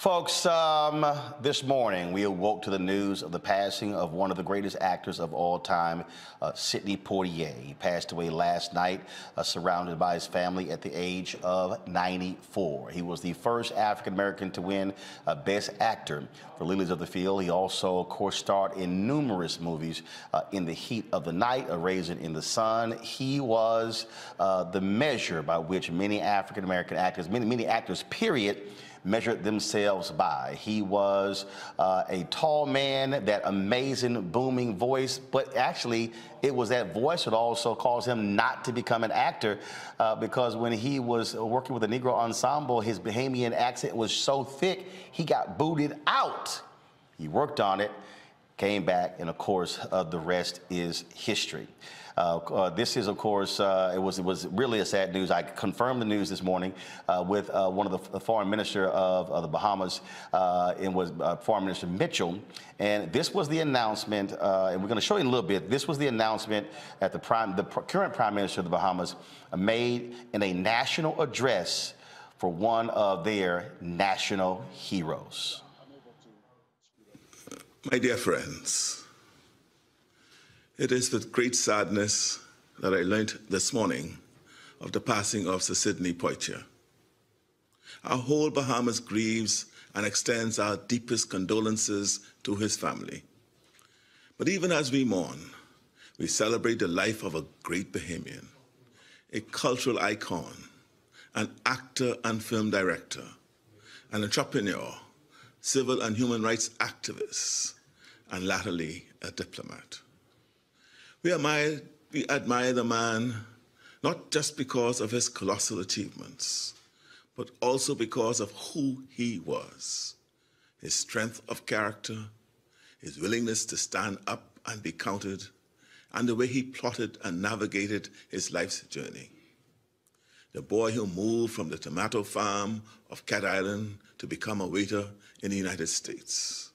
Folks, um, this morning we awoke to the news of the passing of one of the greatest actors of all time, uh, Sidney Poitier. He passed away last night, uh, surrounded by his family at the age of 94. He was the first African American to win uh, Best Actor for Lilies of the Field. He also, of course, starred in numerous movies uh, in the heat of the night, A Raisin in the Sun. He was uh, the measure by which many African American actors, many, many actors, period, measured themselves by. He was uh, a tall man, that amazing booming voice, but actually it was that voice that also caused him not to become an actor uh, because when he was working with the Negro Ensemble, his Bahamian accent was so thick, he got booted out. He worked on it, came back, and of course, uh, the rest is history. Uh, uh, this is, of course, uh, it was it was really a sad news. I confirmed the news this morning with one of the, the, foreign minister of, of the Bahamas, and was Foreign Minister Mitchell. And this was the announcement, and we're going to show you in a little bit. This was the announcement that the prime, the current Prime Minister of the Bahamas made in a national address for one of their national heroes. My dear friends. It is with great sadness that I learned this morning of the passing of Sir Sidney Poitier. Our whole Bahamas grieves and extends our deepest condolences to his family. But even as we mourn, we celebrate the life of a great Bahamian, a cultural icon, an actor and film director, an entrepreneur, civil and human rights activist, and latterly a diplomat. We admire, we admire the man not just because of his colossal achievements, but also because of who he was, his strength of character, his willingness to stand up and be counted, and the way he plotted and navigated his life's journey. The boy who moved from the tomato farm of Cat Island to become a waiter in the United States.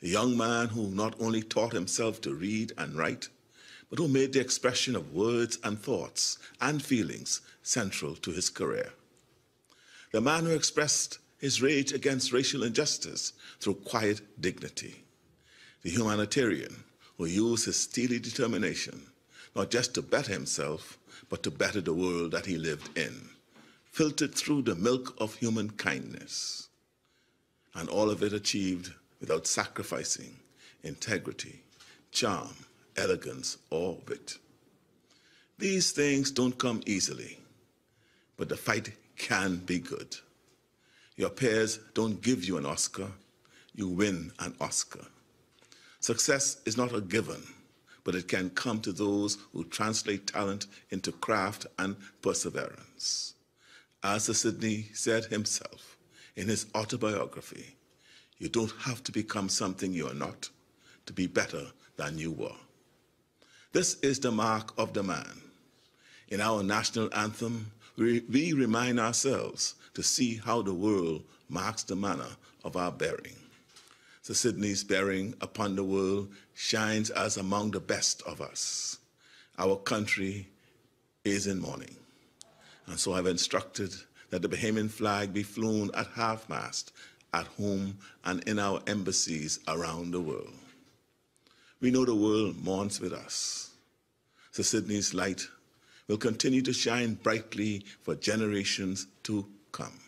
The young man who not only taught himself to read and write, but who made the expression of words and thoughts and feelings central to his career. The man who expressed his rage against racial injustice through quiet dignity. The humanitarian who used his steely determination not just to better himself, but to better the world that he lived in, filtered through the milk of human kindness. And all of it achieved without sacrificing integrity, charm, elegance, or wit. These things don't come easily, but the fight can be good. Your peers don't give you an Oscar, you win an Oscar. Success is not a given, but it can come to those who translate talent into craft and perseverance. As Sidney said himself in his autobiography, you don't have to become something you are not to be better than you were. This is the mark of the man. In our national anthem, we, remind ourselves to see how the world marks the manner of our bearing. Sir Sidney's bearing upon the world shines as among the best of us. Our country is in mourning. And so I've instructed that the Bahamian flag be flown at half-mast at home and in our embassies around the world. We know the world mourns with us. So Sidney's light will continue to shine brightly for generations to come.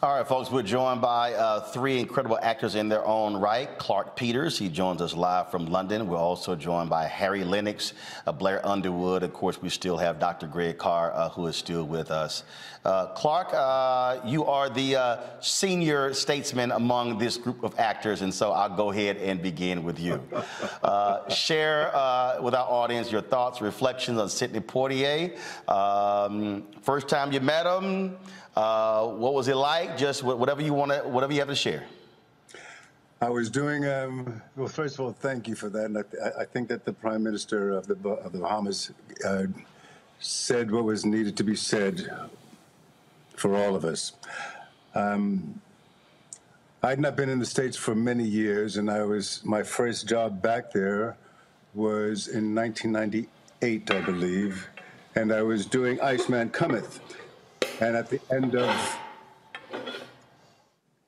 All right, folks, we're joined by uh, three incredible actors in their own right. Clarke Peters, he joins us live from London. We're also joined by Harry Lennix, uh, Blair Underwood. Of course, we still have Dr. Greg Carr, uh, who is still with us. Uh, Clarke, uh, you are the uh, senior statesman among this group of actors, and so I'll go ahead and begin with you. share with our audience your thoughts, reflections on Sidney Poitier. Um, first time you met him, uh, what was it like? Just whatever you want to, whatever you have to share. I was doing, um, well, first of all, thank you for that. And I, I think that the Prime Minister of the, of the Bahamas uh, said what was needed to be said for all of us. Um, I'd not been in the States for many years, and I was, my first job back there was in 1998, I believe, and I was doing Iceman Cometh. And at the end of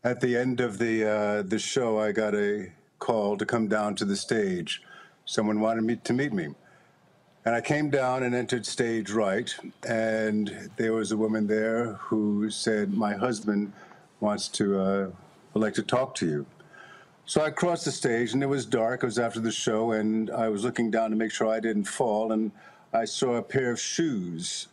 At the end of the uh, the show, I got a call to come down to the stage. Someone wanted me to meet me. And I came down and entered stage right, and there was a woman there who said, My husband wants to, uh, would like to talk to you. So I crossed the stage, and it was dark. It was after the show, and I was looking down to make sure I didn't fall, and I saw a pair of shoes.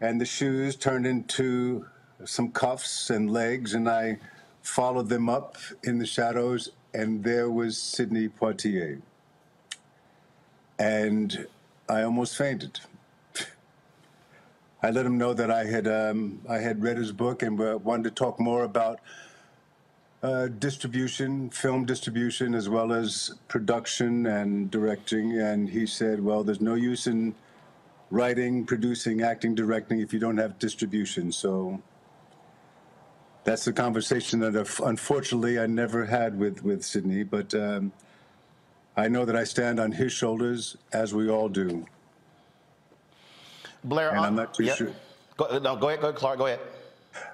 And the shoes turned into some cuffs and legs, and I followed them up in the shadows, and there was Sidney Poitier. And I almost fainted. I let him know that I had um, I had read his book and wanted to talk more about uh, distribution, film distribution, as well as production and directing. And he said, "Well, there's no use in writing, producing, acting, directing if you don't have distribution." So that's the conversation that uh, unfortunately I never had with with Sidney, but. Um, I know that I stand on his shoulders, as we all do. Blair, And I'm not too yep. sure. Go, no, go ahead, go ahead, Clarke. Go ahead.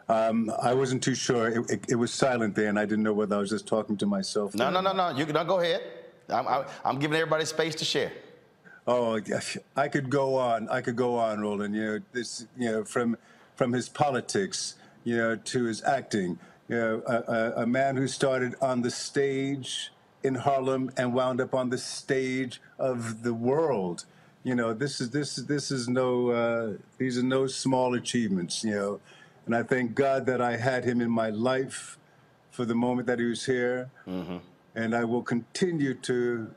Um, I wasn't too sure. It, it, it was silent there, and I didn't know whether I was just talking to myself. No, no, no, no. You can no, go ahead. I'm, I'm, I'm giving everybody space to share. Oh, I could go on. I could go on, Roland. You know, this, you know, from from his politics, you know, to his acting. You know, a, a, a man who started on the stage in Harlem and wound up on the stage of the world. You know, this is this is this is no uh, these are no small achievements. You know, and I thank God that I had him in my life for the moment that he was here, and I will continue to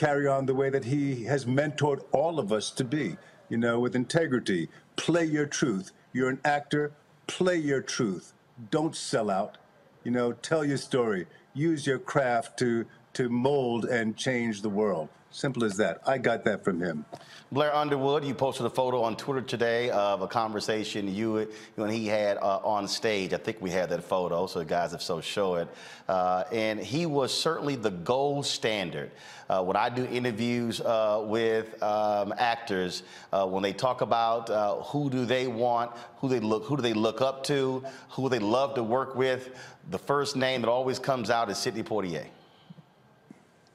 carry on the way that he has mentored all of us to be, you know, with integrity. Play your truth. You're an actor, play your truth. Don't sell out. You know, tell your story. Use your craft to to mold and change the world. Simple as that. I got that from him. Blair Underwood, you posted a photo on Twitter today of a conversation you, and he had uh, on stage. I think we had that photo, so guys have so show it. Uh, and he was certainly the gold standard. Uh, when I do interviews uh, with um, actors, uh, when they talk about uh, who do they want, who they look, who do they look up to, who they love to work with, the first name that always comes out is Sidney Poitier.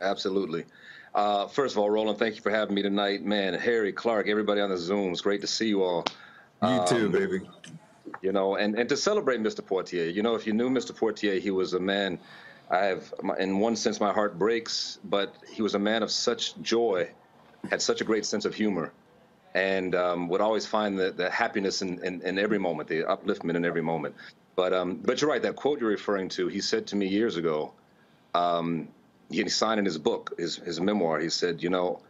Absolutely. Uh, first of all, Roland, thank you for having me tonight. Man, Harry, Clarke, everybody on the Zoom, it's great to see you all. You too, baby. You know, and, and to celebrate Mr. Poitier, you know, if you knew Mr. Poitier, he was a man, I have, in one sense, my heart breaks, but he was a man of such joy, had such a great sense of humor, and um, would always find the, the happiness in, in, in every moment, the upliftment in every moment. But, um, but you're right, that quote you're referring to, he said to me years ago, um, he signed in his book, his, his memoir, he said, you know,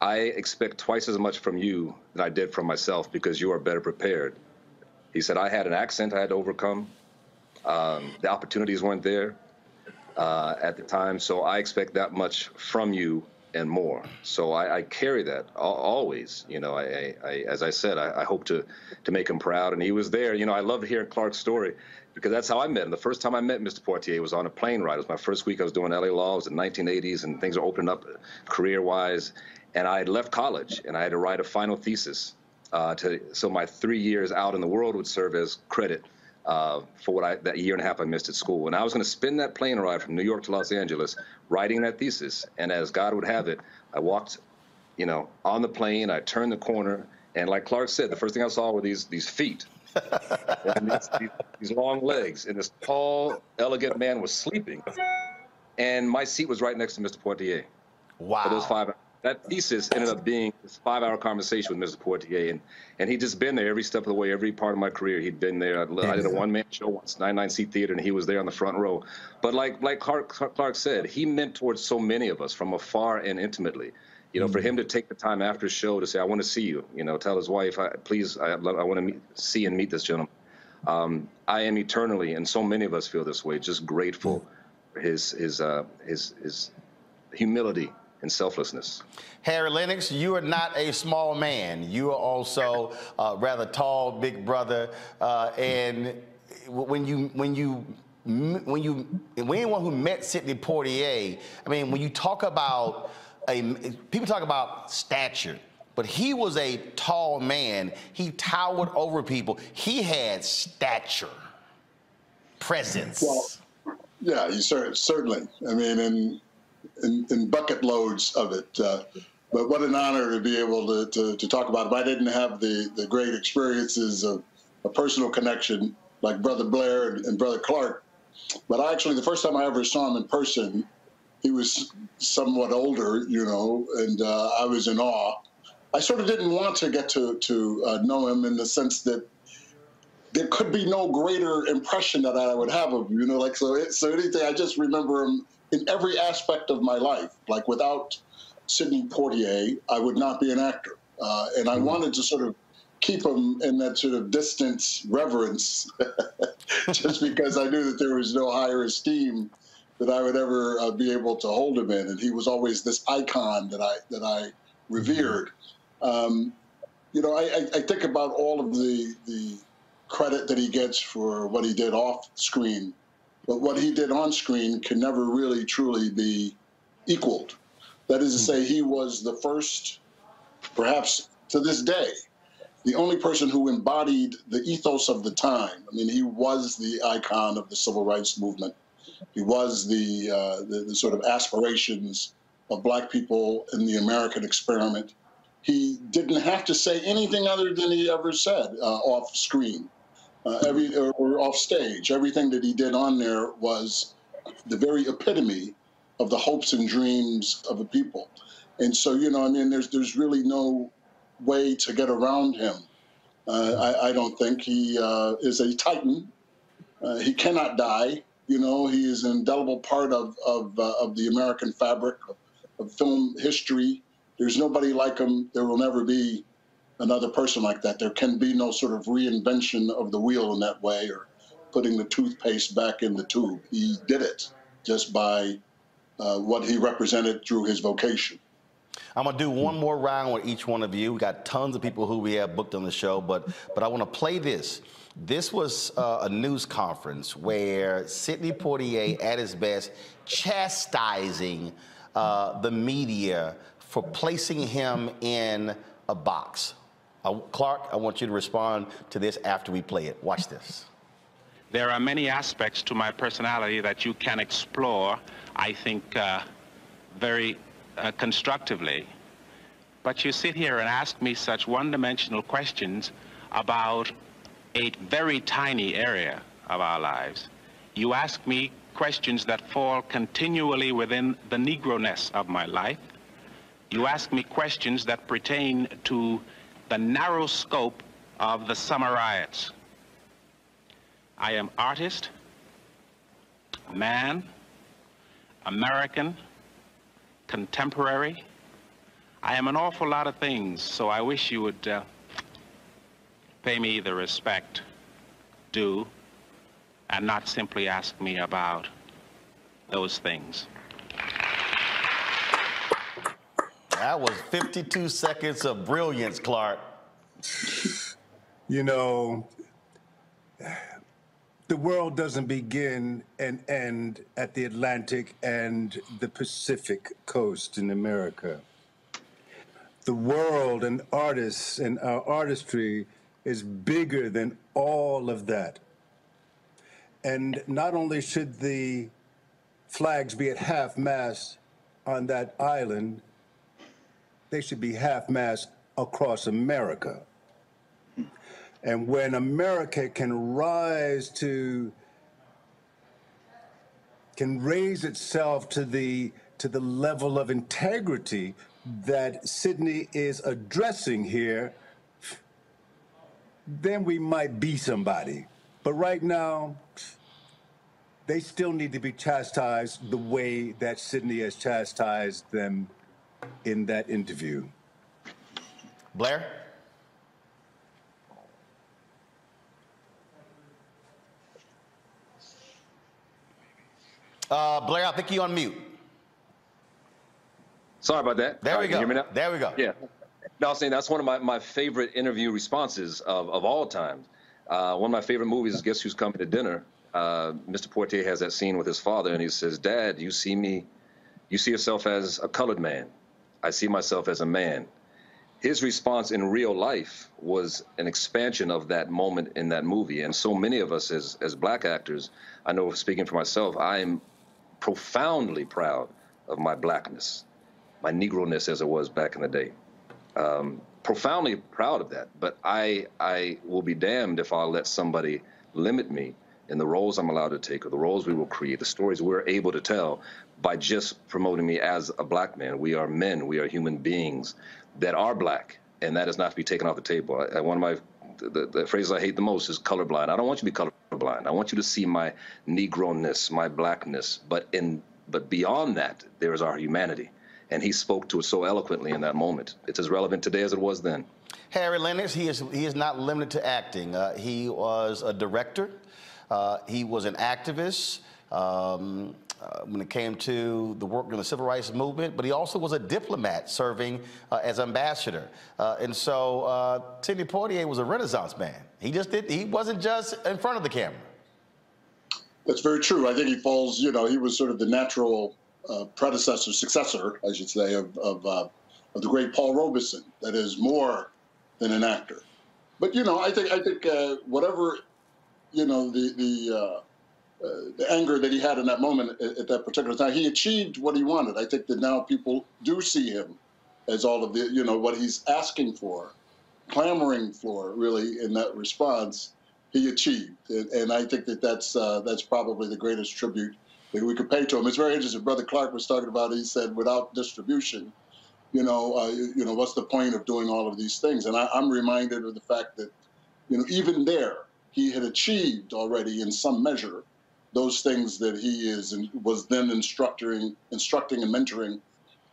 I expect twice as much from you than I did from myself because you are better prepared. He said, I had an accent I had to overcome. Um, the opportunities weren't there uh, at the time, so I expect that much from you and more. So I, I carry that always. You know, I, I, as I said, I, I hope to to make him proud, and he was there. You know, I love hearing Clarke's story because that's how I met him. The first time I met Mr. Poitier was on a plane ride. It was my first week I was doing LA Law. It was in the 1980s, and things were opening up career-wise. And I had left college, and I had to write a final thesis. Uh, to so my three years out in the world would serve as credit uh, for what I that year and a half I missed at school. And I was going to spend that plane ride from New York to Los Angeles writing that thesis. And as God would have it, I walked, you know, on the plane. I turned the corner, and like Clarke said, the first thing I saw were these these feet. And these, these, these long legs, and this tall, elegant man was sleeping, and my seat was right next to Mr. Poitier Wow. for those five. That thesis ended up being this five-hour conversation with Mr. Poitier, and and he'd just been there every step of the way, every part of my career. He'd been there. I, I did a one-man show once, 99 seat theater, and he was there on the front row. But like like Clarke, Clarke said, he mentored so many of us from afar and intimately. You know, for him to take the time after his show to say, "I want to see you," you know, tell his wife, I, "Please, I, I want to meet, see and meet this gentleman." Um, I am eternally, and so many of us feel this way, just grateful for his his uh, his his humility and selflessness. Harry Lennix, you are not a small man. You are also a rather tall, big brother. Uh, and when you when you when you when anyone who met Sidney Poitier, I mean, when you talk about a people talk about stature. But he was a tall man. He towered over people. He had stature. presence. Well, yeah, you cer- certainly. I mean, in, in, in bucket loads of it. Uh, but what an honor to be able to, to, to, talk about him. I didn't have the, the great experiences of a personal connection like Brother Blair and, and Brother Clarke. But I actually, the first time I ever saw him in person, he was somewhat older, you know, and uh, I was in awe. I sort of didn't want to get to, to uh, know him in the sense that there could be no greater impression that I would have of him, you know, like, so, so anything, I just remember him in every aspect of my life. Like, without Sidney Poitier, I would not be an actor. Uh, and I mm-hmm. wanted to sort of keep him in that sort of distance reverence, just because I knew that there was no higher esteem that I would ever uh, be able to hold him in. And he was always this icon that I that I revered. Um, you know, I, I, think about all of the the credit that he gets for what he did off screen, but what he did on screen can never really truly be equaled. That is to say, he was the first, perhaps to this day, the only person who embodied the ethos of the time. I mean, he was the icon of the civil rights movement. He was the, uh, the, the sort of aspirations of black people in the American experiment. He didn't have to say anything other than he ever said uh, off screen uh, every or, off stage. Everything that he did on there was the very epitome of the hopes and dreams of the people. And so, you know, I mean, there's there's really no way to get around him. Uh, I, I, don't think he uh, is a titan. Uh, he cannot die. You know, he is an indelible part of of, uh, of the American fabric of, film history. There's nobody like him. There will never be another person like that. There can be no sort of reinvention of the wheel in that way or putting the toothpaste back in the tube. He did it just by uh, what he represented through his vocation. I'm gonna do one more round with each one of you. We got tons of people who we have booked on the show, but but I want to play this. This was uh, a news conference where Sidney Poitier, at his best, chastising uh, the media for placing him in a box. Uh, Clarke, I want you to respond to this after we play it. Watch this. There are many aspects to my personality that you can explore, I think, uh, very uh, constructively. But you sit here and ask me such one-dimensional questions about a very tiny area of our lives. You ask me questions that fall continually within the Negro-ness of my life. You ask me questions that pertain to the narrow scope of the summer riots. I am artist, man, American, contemporary. I am an awful lot of things, so I wish you would uh, pay me the respect due and not simply ask me about those things. That was 52 seconds of brilliance, Clarke. You know, the world doesn't begin and end at the Atlantic and the Pacific coast in America. The world and artists and our artistry is bigger than all of that. And not only should the flags be at half mast on that island, they should be half mast across America. And when America can rise to, can raise itself to the, to the level of integrity that Sidney is addressing here, then we might be somebody. But right now, they still need to be chastised the way that Sidney has chastised them in that interview. Blair? Uh, Blair, I think you're on mute. Sorry about that. There we go. hear me now? There we go. Yeah. No, I was saying that's one of my, my favorite interview responses of, of all time. Uh, one of my favorite movies is Guess Who's Coming to Dinner. Uh, Mr. Poitier has that scene with his father, and he says, Dad, you see me, you see yourself as a colored man. I see myself as a man. his response in real life was an expansion of that moment in that movie. And so many of us as, as black actors, I know speaking for myself, I am profoundly proud of my blackness, my Negro-ness as it was back in the day. Um, profoundly proud of that. But I, I will be damned if I'll let somebody limit me in the roles I'm allowed to take or the roles we will create, the stories we're able to tell by just promoting me as a black man. We are men, we are human beings that are black, and that is not to be taken off the table. I, one of my the, the phrases I hate the most is colorblind. I don't want you to be colorblind. I want you to see my Negro-ness, my blackness, but in but beyond that, there is our humanity. And he spoke to it so eloquently in that moment. It's as relevant today as it was then. Harry Lennix, he is, he is not limited to acting. Uh, he was a director. Uh, he was an activist. Um, uh, when it came to the work in the civil rights movement, but he also was a diplomat serving uh, as ambassador. Uh, and so uh, Sidney Poitier was a Renaissance man. He just did, he wasn't just in front of the camera. That's very true. I think he falls, you know, he was sort of the natural uh, predecessor, successor, I should say, of, of, uh, of, the great Paul Robeson, that is more than an actor. But, you know, I think, I think whatever, you know, the, the, uh, the anger that he had in that moment at, at, that particular time. He achieved what he wanted. I think that now people do see him as all of the, you know, what he's asking for, clamoring for, really, in that response, he achieved. And, and I think that that's uh, that's probably the greatest tribute that we could pay to him. It's very interesting. Brother Clarke was talking about. He said, without distribution, you know, uh, you, you, know, what's the point of doing all of these things? And I, I'm reminded of the fact that, you know, even there, he had achieved already in some measure those things that he is and was then instructing, instructing and mentoring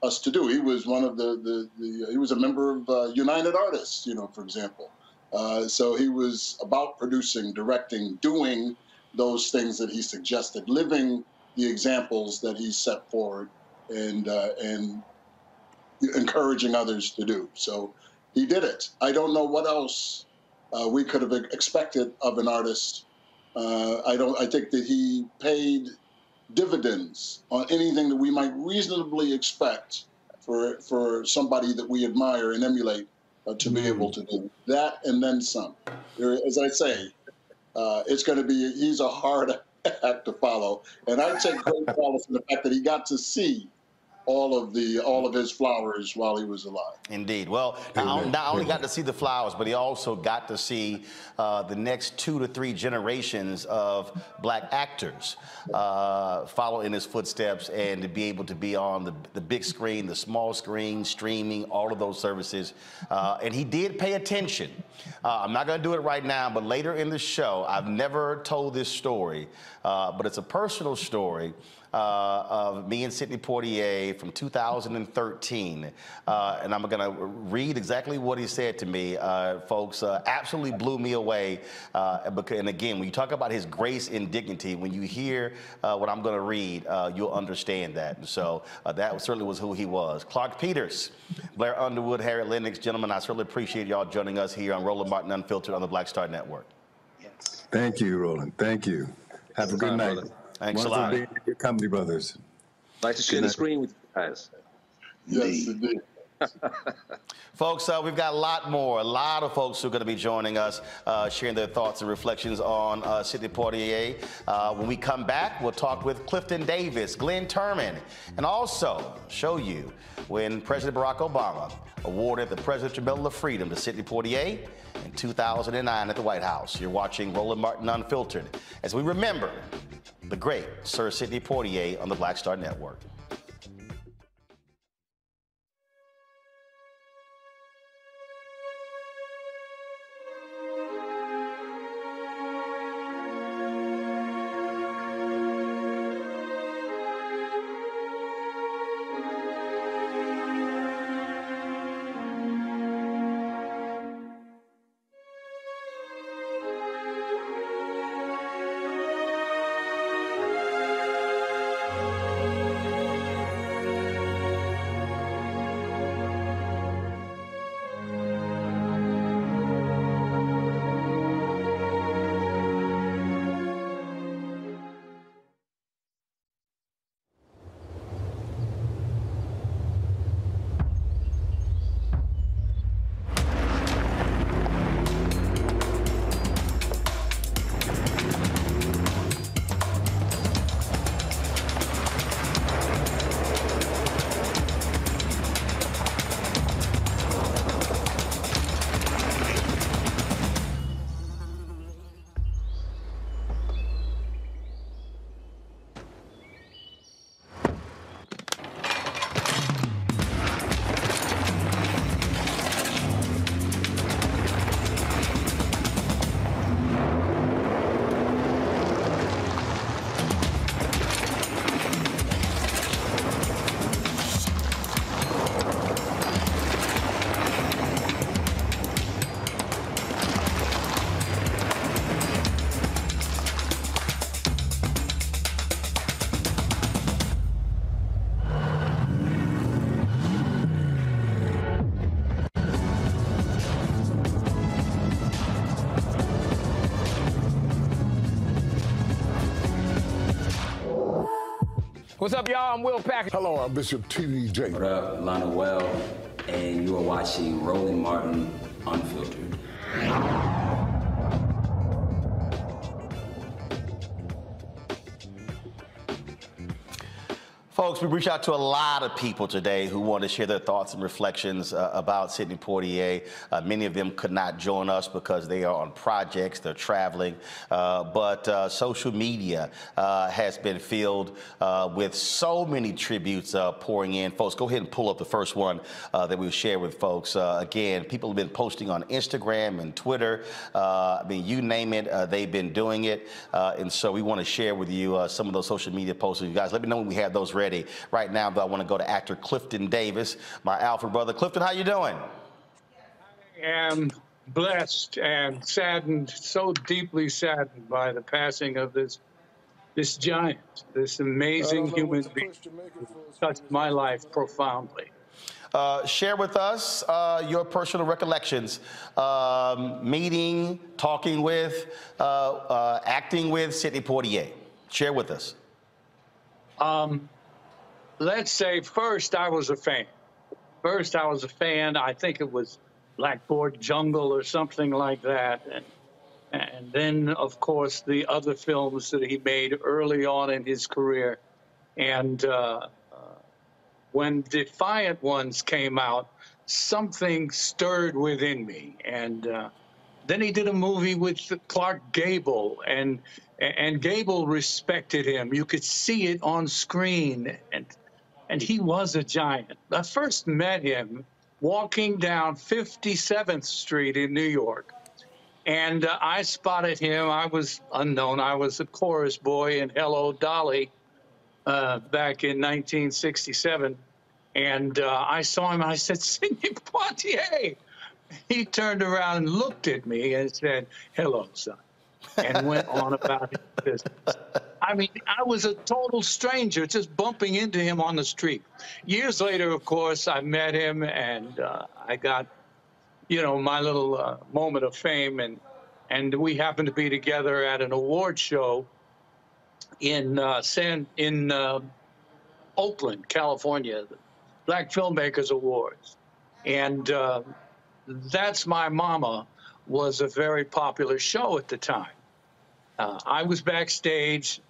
us to do. He was one of the, the, the he was a member of uh, United Artists, you know, for example. Uh, so he was about producing, directing, doing those things that he suggested, living the examples that he set forward, and uh, and encouraging others to do. So he did it. I don't know what else uh, we could have expected of an artist uh, I don't. I think that he paid dividends on anything that we might reasonably expect for for somebody that we admire and emulate uh, to be able to do that and then some. As I say, uh, it's going to be. He's a hard act to follow, and I take great solace in the fact that he got to see all of the all of his flowers while he was alive. Indeed. Well, not, not only got to see the flowers, but he also got to see uh, the next two to three generations of black actors uh, follow in his footsteps and to be able to be on the, the big screen, the small screen, streaming, all of those services. Uh, and he did pay attention. Uh, I'm not going to do it right now, but later in the show, I've never told this story, uh, but it's a personal story uh, of me and Sidney Poitier from 2013. Uh, and I'm going to read exactly what he said to me, uh, folks. Uh, absolutely blew me away. Uh, and again, when you talk about his grace and dignity, when you hear uh, what I'm going to read, you'll understand that. And so that certainly was who he was. Clarke Peters, Blair Underwood, Harry Lennix, gentlemen, I certainly appreciate y'all joining us here on Roland Martin Unfiltered on the Black Star Network. Thank you, Roland. Thank you. Have a good night. Brother. Thanks Wonderful a lot. Being your company brothers. Nice to share the screen with you guys. Yes, indeed. folks, uh, we've got a lot more, a lot of folks who are going to be joining us, uh, sharing their thoughts and reflections on uh, Sidney Poitier. Uh, when we come back, we'll talk with Clifton Davis, Glynn Turman, and also show you when President Barack Obama awarded the Presidential Medal of Freedom to Sidney Poitier in 2009 at the White House. You're watching Roland Martin Unfiltered as we remember the great Sir Sidney Poitier on the Black Star Network. What's up, y'all? I'm Will Packer. Hello, I'm Bishop T.D. Jakes. What up, Lana Well, and you are watching Roland Martin Folks, we reached out to a lot of people today who want to share their thoughts and reflections uh, about Sidney Poitier. Uh, many of them could not join us because they are on projects, they're traveling. Uh, but uh, social media uh, has been filled uh, with so many tributes pouring in. Folks, go ahead and pull up the first one that we'll share with folks. again, people have been posting on Instagram and Twitter. I mean, you name it, they've been doing it. and so we want to share with you some of those social media posts. You guys, let me know when we have those ready. Right now, though, I want to go to actor Clifton Davis, my Alpha brother. Clifton, how you doing? I am blessed and saddened, so deeply saddened by the passing of this this giant, this amazing human being, touched my life profoundly. Uh, share with us uh, your personal recollections, um, meeting, talking with, uh, uh acting with Sidney Poitier. Share with us. Um, let's say first I was a fan. First I was a fan. I think it was Blackboard Jungle or something like that. And, and then, of course, the other films that he made early on in his career. And uh, uh, when Defiant Ones came out, something stirred within me. And uh, then he did a movie with Clark Gable, and and Gable respected him. You could see it on screen, and and he was a giant. I first met him walking down 57th Street in New York. And uh, I spotted him. I was unknown. I was a chorus boy in Hello Dolly uh, back in 1967. And uh, I saw him. I said, Sidney Poitier. He turned around and looked at me and said, Hello, son, and went on about his business. I mean, I was a total stranger just bumping into him on the street. Years later, of course, I met him and uh, I got, you know, my little uh, moment of fame. And, and we happened to be together at an award show in uh, San in uh, Oakland, California, the Black Filmmakers Awards, and uh, that's my mama was a very popular show at the time. Uh, I was backstage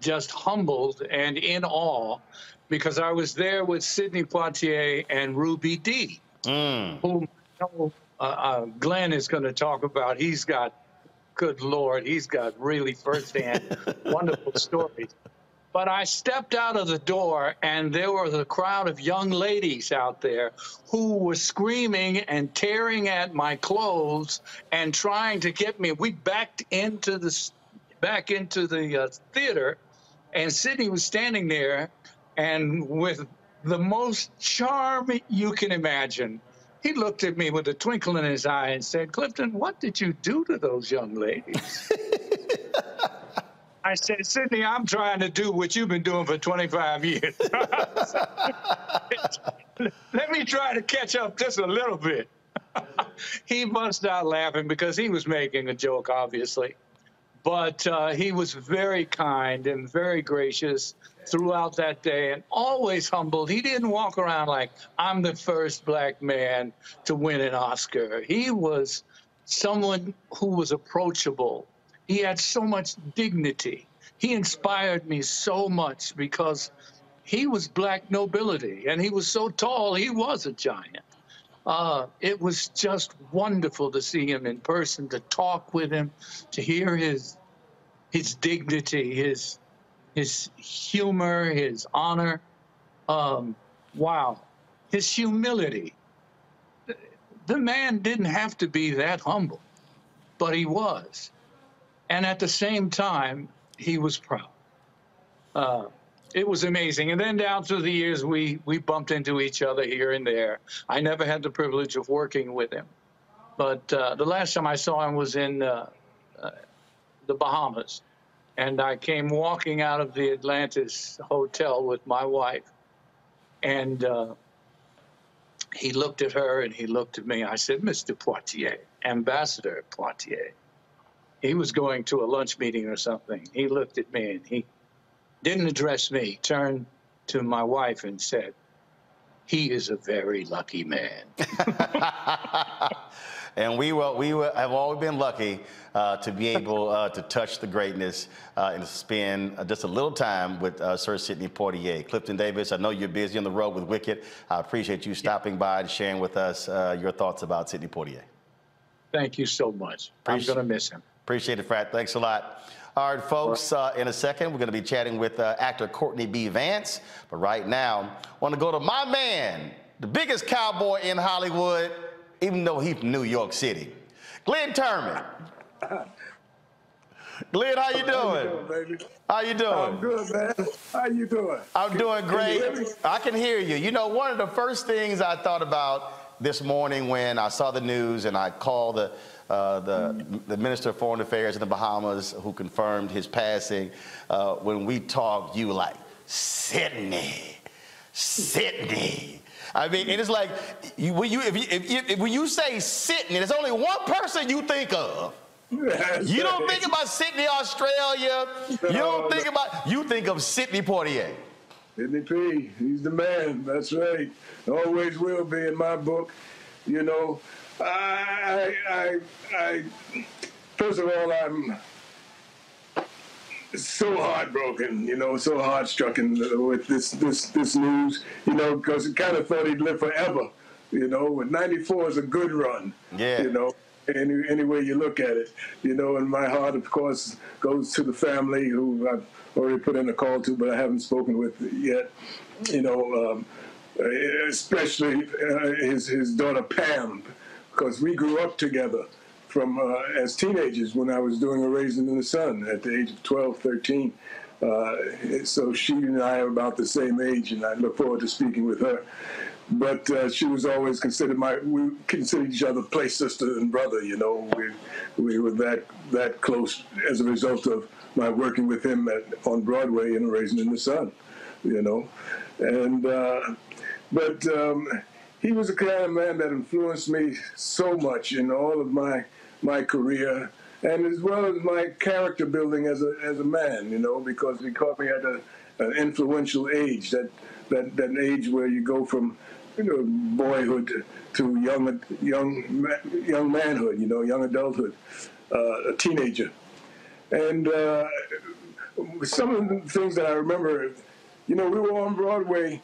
just humbled and in awe because I was there with Sidney Poitier and Ruby Dee, mm. whom uh, uh, Glynn is going to talk about. He's got, good Lord, he's got really firsthand wonderful stories. But I stepped out of the door, and there was a crowd of young ladies out there who were screaming and tearing at my clothes and trying to get me. We backed into the back into the uh, theater, and Sidney was standing there and with the most charm you can imagine. He looked at me with a twinkle in his eye and said, Clifton, what did you do to those young ladies? I said, Sidney, I'm trying to do what you've been doing for 25 years. Let me try to catch up just a little bit. he burst out laughing because he was making a joke, obviously. But uh, he was very kind and very gracious throughout that day and always humbled. He didn't walk around like, I'm the first black man to win an Oscar. He was someone who was approachable. He had so much dignity. He inspired me so much because he was black nobility and he was so tall, he was a giant. Uh, it was just wonderful to see him in person, to talk with him, to hear his his dignity, his his humor, his honor. Um, wow, his humility. The man didn't have to be that humble, but he was, and at the same time, he was proud. Uh, it was amazing. And then down through the years, we we bumped into each other here and there. I never had the privilege of working with him, but uh, the last time I saw him was in uh, uh, the Bahamas, and I came walking out of the Atlantis hotel with my wife, and uh, he looked at her and he looked at me. I said, "Mr. Poitier, Ambassador Poitier." He was going to a lunch meeting or something. He looked at me and he didn't address me, turned to my wife and said, he is a very lucky man. and we will, we will, have always been lucky uh, to be able uh, to touch the greatness uh, and spend uh, just a little time with uh, Sir Sidney Poitier. Clifton Davis, I know you're busy on the road with Wicked. I appreciate you stopping by and sharing with us uh, your thoughts about Sidney Poitier. Thank you so much. Appreciate- I'm going to miss him. Appreciate it, Frat. Thanks a lot. All right, folks, uh, in a second, we're going to be chatting with uh, actor Courtney B. Vance. But right now, I want to go to my man, the biggest cowboy in Hollywood, even though he's from New York City, Glynn Turman. Glynn, how you doing? baby? How you doing? I'm good, man. How you doing? I'm doing great. me? I can hear you. You know, one of the first things I thought about this morning when I saw the news and I called the uh, the, the Minister of Foreign Affairs in the Bahamas who confirmed his passing. Uh, when we talked, you were like, Sidney, Sidney. I mean, and it's like, you, when, you, if you, if, if, when you say Sydney, there's only one person you think of. You don't think about Sydney, Australia. You don't think about, you think of Sidney Poitier. Sidney P. He's the man. That's right. Always will be in my book. You know, I, I, I, first of all, I'm so heartbroken. You know, so heartstrucken with this this this news. You know, because I kind of thought he'd live forever. You know, and '94 is a good run. Yeah. You know, any any way you look at it. You know, and my heart, of course, goes to the family who I've already put in a call to, but I haven't spoken with yet. You know, um, especially uh, his his daughter Pam, because we grew up together from uh, as teenagers when I was doing a Raisin in the Sun at the age of 12, 13. Uh, so she and I are about the same age, and I look forward to speaking with her. But uh, she was always considered my. We considered each other play sister and brother. You know, we we were that that close as a result of my working with him at, on Broadway in A Raisin in the Sun. You know, and uh, but um, he was the kind of man that influenced me so much in all of my my career, and as well as my character building as a as a man. You know, because he caught me at a, an influential age that that that age where you go from you know boyhood to young young young manhood. You know, young adulthood, uh, a teenager, and. Uh, some of the things that I remember, you know, we were on Broadway,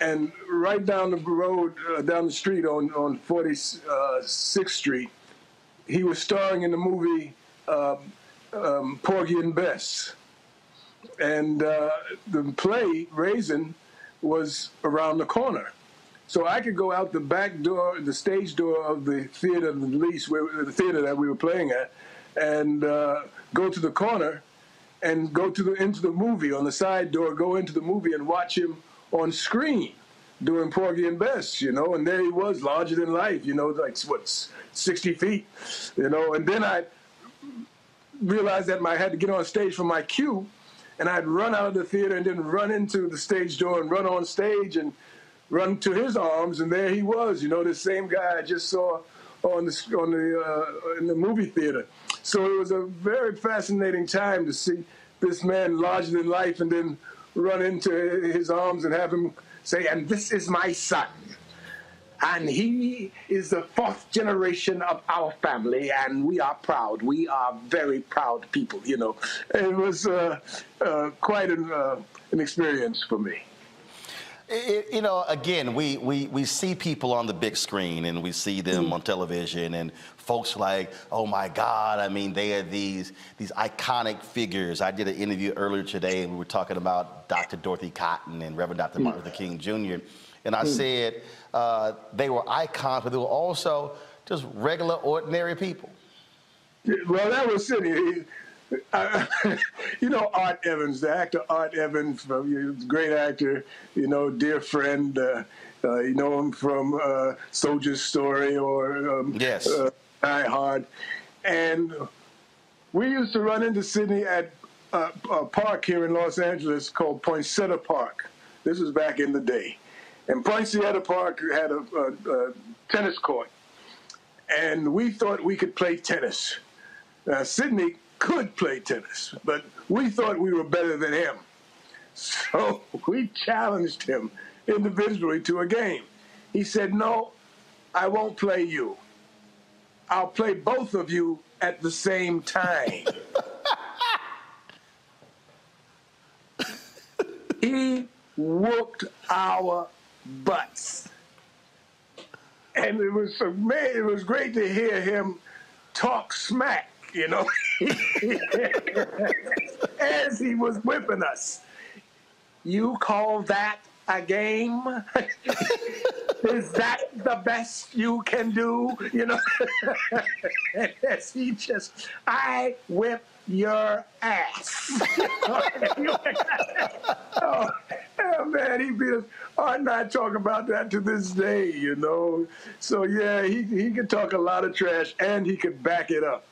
and right down the road, uh, down the street on on 46th Street, he was starring in the movie um, um, Porgy and Bess, and uh, the play Raisin was around the corner. So I could go out the back door, the stage door of the theater, the lease, where, the theater that we were playing at, and uh, go to the corner and go to the into the movie on the side door, go into the movie and watch him on screen doing Porgy and Bess, you know, and there he was, larger than life, you know, like what, 60 feet, you know, and then I realized that I had to get on stage for my cue, and I'd run out of the theater and then run into the stage door and run on stage and run to his arms, and there he was, you know, the same guy I just saw on the on the uh, in the movie theater. So it was a very fascinating time to see this man larger than life, and then run into his arms and have him say, "And this is my son." And he is the fourth generation of our family, and we are proud. We are very proud people, you know. It was uh, uh, quite an, uh, an experience for me. It- you know, again, we, we, we see people on the big screen and we see them on television, and folks like, oh my God, I mean, they are these, these iconic figures. I did an interview earlier today, and we were talking about Dr. Dorothy Cotton and Reverend Dr. Martin Luther King Jr., and I said uh, they were icons, but they were also just regular, ordinary people. Well, that was I, you know Art Evans, the actor Art Evans, from, you know, great actor, you know, dear friend. Uh, uh, you know him from uh, Soldier's Story or um, Yes. Uh, Die Hard, and we used to run into Sidney at uh, a park here in Los Angeles called Poinsettia Park. This was back in the day, and Poinsettia Park had a, a, a tennis court, and we thought we could play tennis. Sidney could play tennis, but we thought we were better than him. So we challenged him individually to a game. He said, No, I won't play you. I'll play both of you at the same time. he whooped our butts. And it was uh, man, it was great to hear him talk smack, you know, as he was whipping us. You call that a game? Is that the best you can do? You know, and as he just, I whip your ass. oh, oh, man, he beat us. I'm not talking about that to this day, you know. So yeah, he he could talk a lot of trash and he could back it up.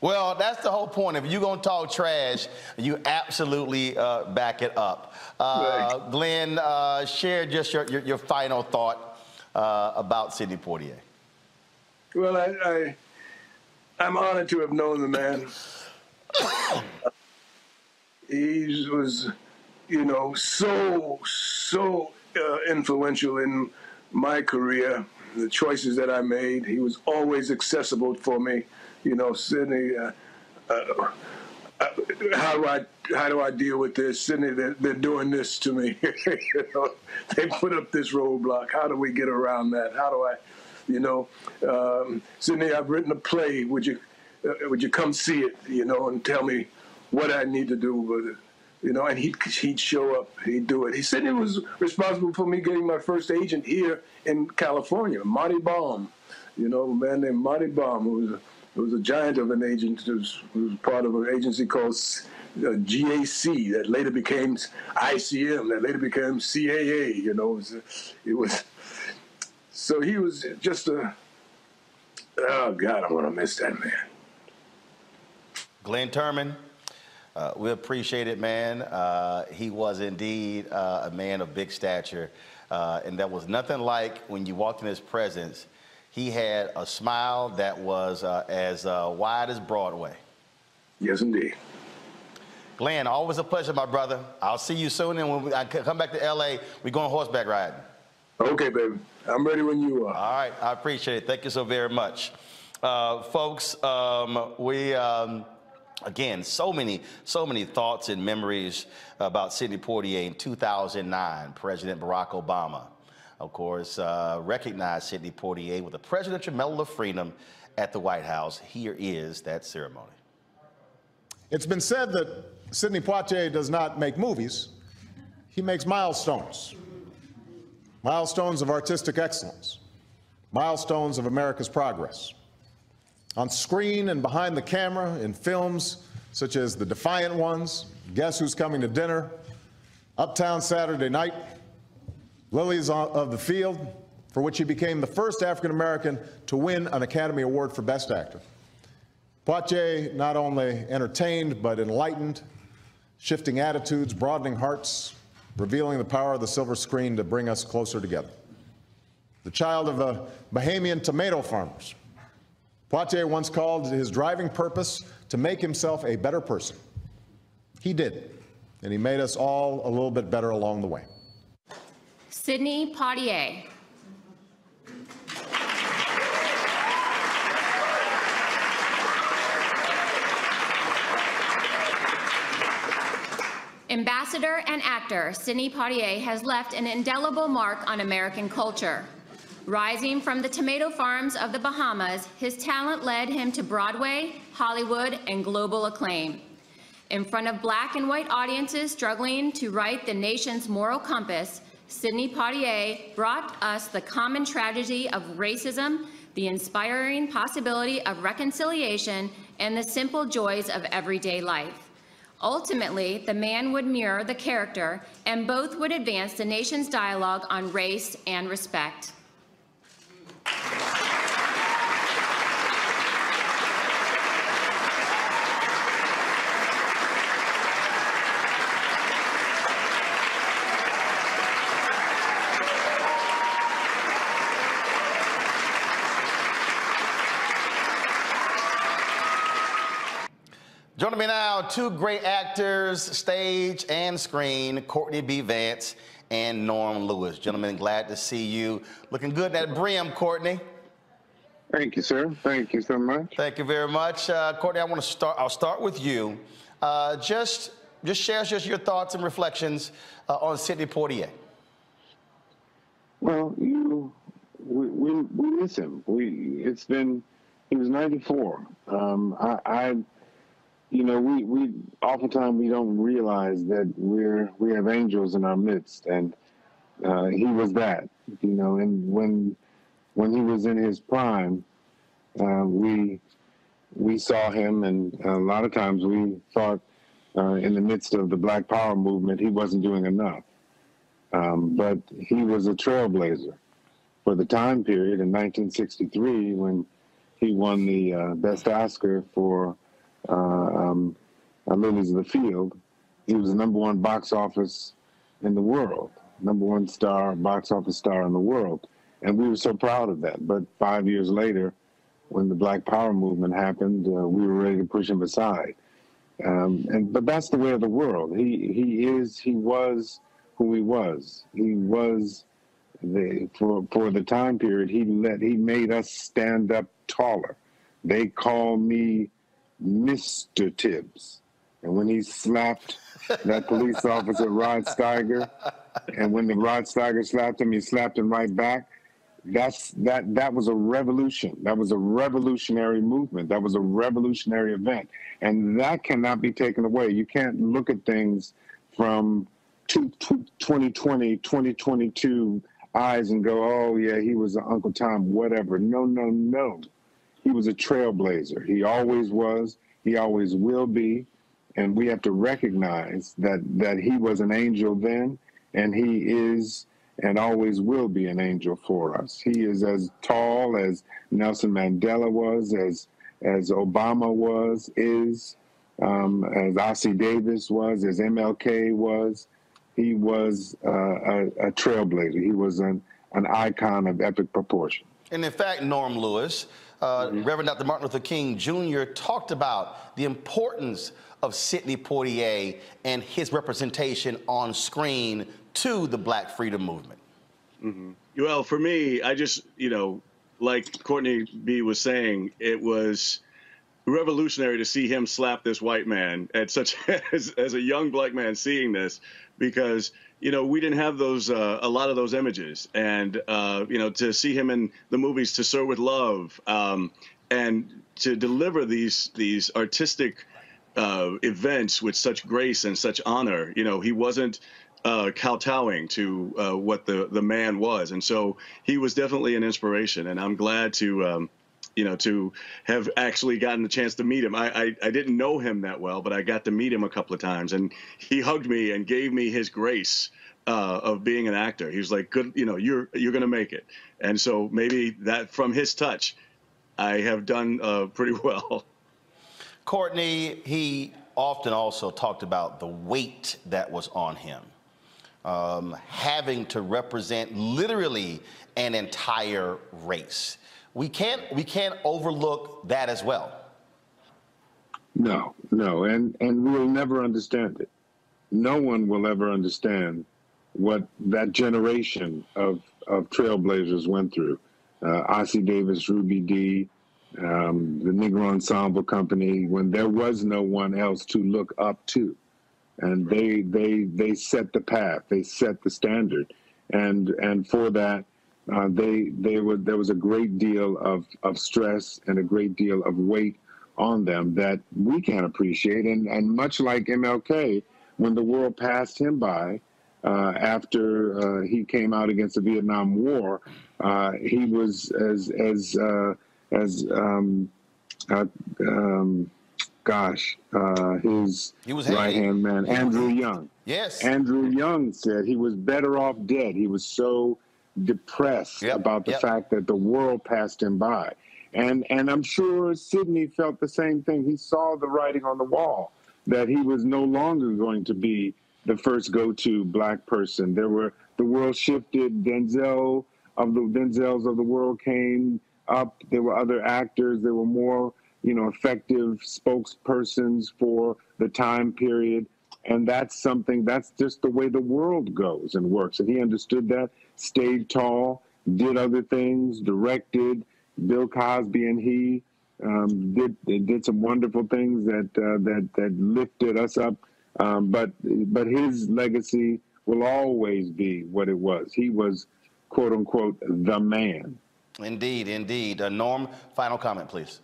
Well, that's the whole point. If you're going to talk trash, you absolutely uh, back it up. Uh, Glynn, uh, share just your, your, your final thought uh, about Sidney Poitier. Well, I, I I'm honored to have known the man. he was, you know, so so uh, influential in my career. The choices that I made, he was always accessible for me. You know, Sidney. Uh, uh, how do I how do I deal with this? Sidney, they're, they're doing this to me. you know, they put up this roadblock. How do we get around that? How do I, you know, um, Sidney, I've written a play. Would you uh, would you come see it? You know, and tell me what I need to do with it. You know, and he'd he'd show up. He'd do it. He said he was responsible for me getting my first agent here in California, Monty Baum. You know, a man named Monty Baum, who was a, who was a giant of an agent, who was, was part of an agency called uh, GAC that later became ICM, that later became CAA. You know, it was, it was so he was just a. Oh God, I'm gonna miss that man. Glynn Turman, uh, we appreciate it, man. Uh, he was indeed uh, a man of big stature. Uh, and that was nothing like when you walked in his presence, he had a smile that was uh, as uh, wide as Broadway. Yes, indeed. Glynn, always a pleasure, my brother. I'll see you soon. And when we, I come back to LA, we're going horseback riding. Okay, baby. I'm ready when you are. All right, I appreciate it. Thank you so very much. Uh, folks, um, we, um, again, so many, so many thoughts and memories about Sidney Poitier in 2009. President Barack Obama, of course, uh, recognized Sidney Poitier with the Presidential Medal of Freedom at the White House. Here is that ceremony. It's been said that Sidney Poitier does not make movies, he makes milestones. Milestones of artistic excellence, milestones of America's progress. On screen and behind the camera in films such as The Defiant Ones, Guess Who's Coming to Dinner, Uptown Saturday Night, Lilies of the Field, for which he became the first African American to win an Academy Award for Best Actor. Poitier not only entertained, but enlightened, shifting attitudes, broadening hearts, revealing the power of the silver screen to bring us closer together. The child of a Bahamian tomato farmers, Poitier once called his driving purpose to make himself a better person. He did, and he made us all a little bit better along the way. Sidney Poitier. Ambassador and actor Sidney Poitier has left an indelible mark on American culture. Rising from the tomato farms of the Bahamas, his talent led him to Broadway, Hollywood, and global acclaim. In front of black and white audiences struggling to right the nation's moral compass, Sidney Poitier brought us the common tragedy of racism, the inspiring possibility of reconciliation, and the simple joys of everyday life. Ultimately, the man would mirror the character, and both would advance the nation's dialogue on race and respect. Me now, two great actors, stage and screen, Courtney B. Vance and Norm Lewis. Gentlemen, glad to see you. Looking good at brim, Courtney. Thank you, sir. Thank you so much. Thank you very much. Uh, Courtney, I want to start, I'll start with you. Uh, just, just share just your thoughts and reflections uh, on Sidney Poitier. Well, you, we, we, we miss him. We, it's been, he was 94. Um, I, I, you know, we, we, oftentimes we don't realize that we're, we have angels in our midst and, uh, he was that, you know, and when, when he was in his prime, uh, we we saw him, and a lot of times we thought uh, in the midst of the Black Power movement he wasn't doing enough. Um, but he was a trailblazer for the time period in 1963 when he won the uh, Best Oscar for uh, um, Lilies of the Field. He was the number one box office in the world, number one star, box office star in the world. And we were so proud of that. But five years later, when the Black Power movement happened, uh, we were ready to push him aside. Um, and but that's the way of the world. He he is he was who he was. He was the for for the time period. He let he made us stand up taller. They call me Mister Tibbs, and when he slapped that police officer Rod Steiger, and when the Rod Steiger slapped him, he slapped him right back. That's that that was a revolution. That was a revolutionary movement. That was a revolutionary event. And that cannot be taken away. You can't look at things from 2020 2022 eyes and go oh yeah he was an uncle tom whatever. No no no he was a trailblazer he always was he always will be and we have to recognize that that he was an angel then and he is and always will be an angel for us. He is as tall as Nelson Mandela was, as as Obama was, is, um, as Ossie Davis was, as MLK was. He was uh, a, a, trailblazer. He was an, an icon of epic proportion. And in fact, Norm Lewis, uh, mm-hmm. Reverend Dr. Martin Luther King Jr. talked about the importance of Sidney Poitier and his representation on screen to the Black Freedom Movement? Mm-hmm. Well, for me, I just, you know, like Courtney B was saying, it was revolutionary to see him slap this white man at such as, as a young black man seeing this because you know we didn't have those uh, a lot of those images and uh, you know to see him in the movies to serve with love um, and to deliver these these artistic uh, events with such grace and such honor you know he wasn't uh, kowtowing to uh, what the the man was, and so he was definitely an inspiration. And I'm glad to. Um, you know, to have actually gotten the chance to meet him. I, I, I, didn't know him that well, but I got to meet him a couple of times, and he hugged me and gave me his grace uh, of being an actor. He was like, "Good, you know, you're you're gonna make it." And so maybe that from his touch, I have done uh, pretty well. Courtney, he often also talked about the weight that was on him um, having to represent literally an entire race. We can't we can't overlook that as well. No, no, and and we'll never understand it. No one will ever understand what that generation of of trailblazers went through. Uh, Ossie Davis, Ruby Dee, um, the Negro Ensemble Company, when there was no one else to look up to and they they they set the path, they set the standard, and and for that. Uh, they they were there was a great deal of, of stress and a great deal of weight on them that we can't appreciate. And, and much like MLK, when the world passed him by uh, after uh, he came out against the Vietnam War, uh, he was as as uh, as um, uh, um, gosh, uh, his right hand man, Andrew Young. Yes. Andrew Young said he was better off dead. He was so depressed yep. about the yep. fact that the world passed him by. And and I'm sure Sidney felt the same thing. He saw the writing on the wall that he was no longer going to be the first go-to black person. There were the world shifted. Denzel of the Denzels of the world came up. There were other actors. There were more you know, effective spokespersons for the time period. And that's something, that's just the way the world goes and works. And he understood that, stayed tall, did other things, directed. Bill Cosby and he um, did did some wonderful things that uh, that that lifted us up. Um, but but his legacy will always be what it was. He was, quote unquote, the man. Indeed, indeed. Uh, Norm, final comment, please.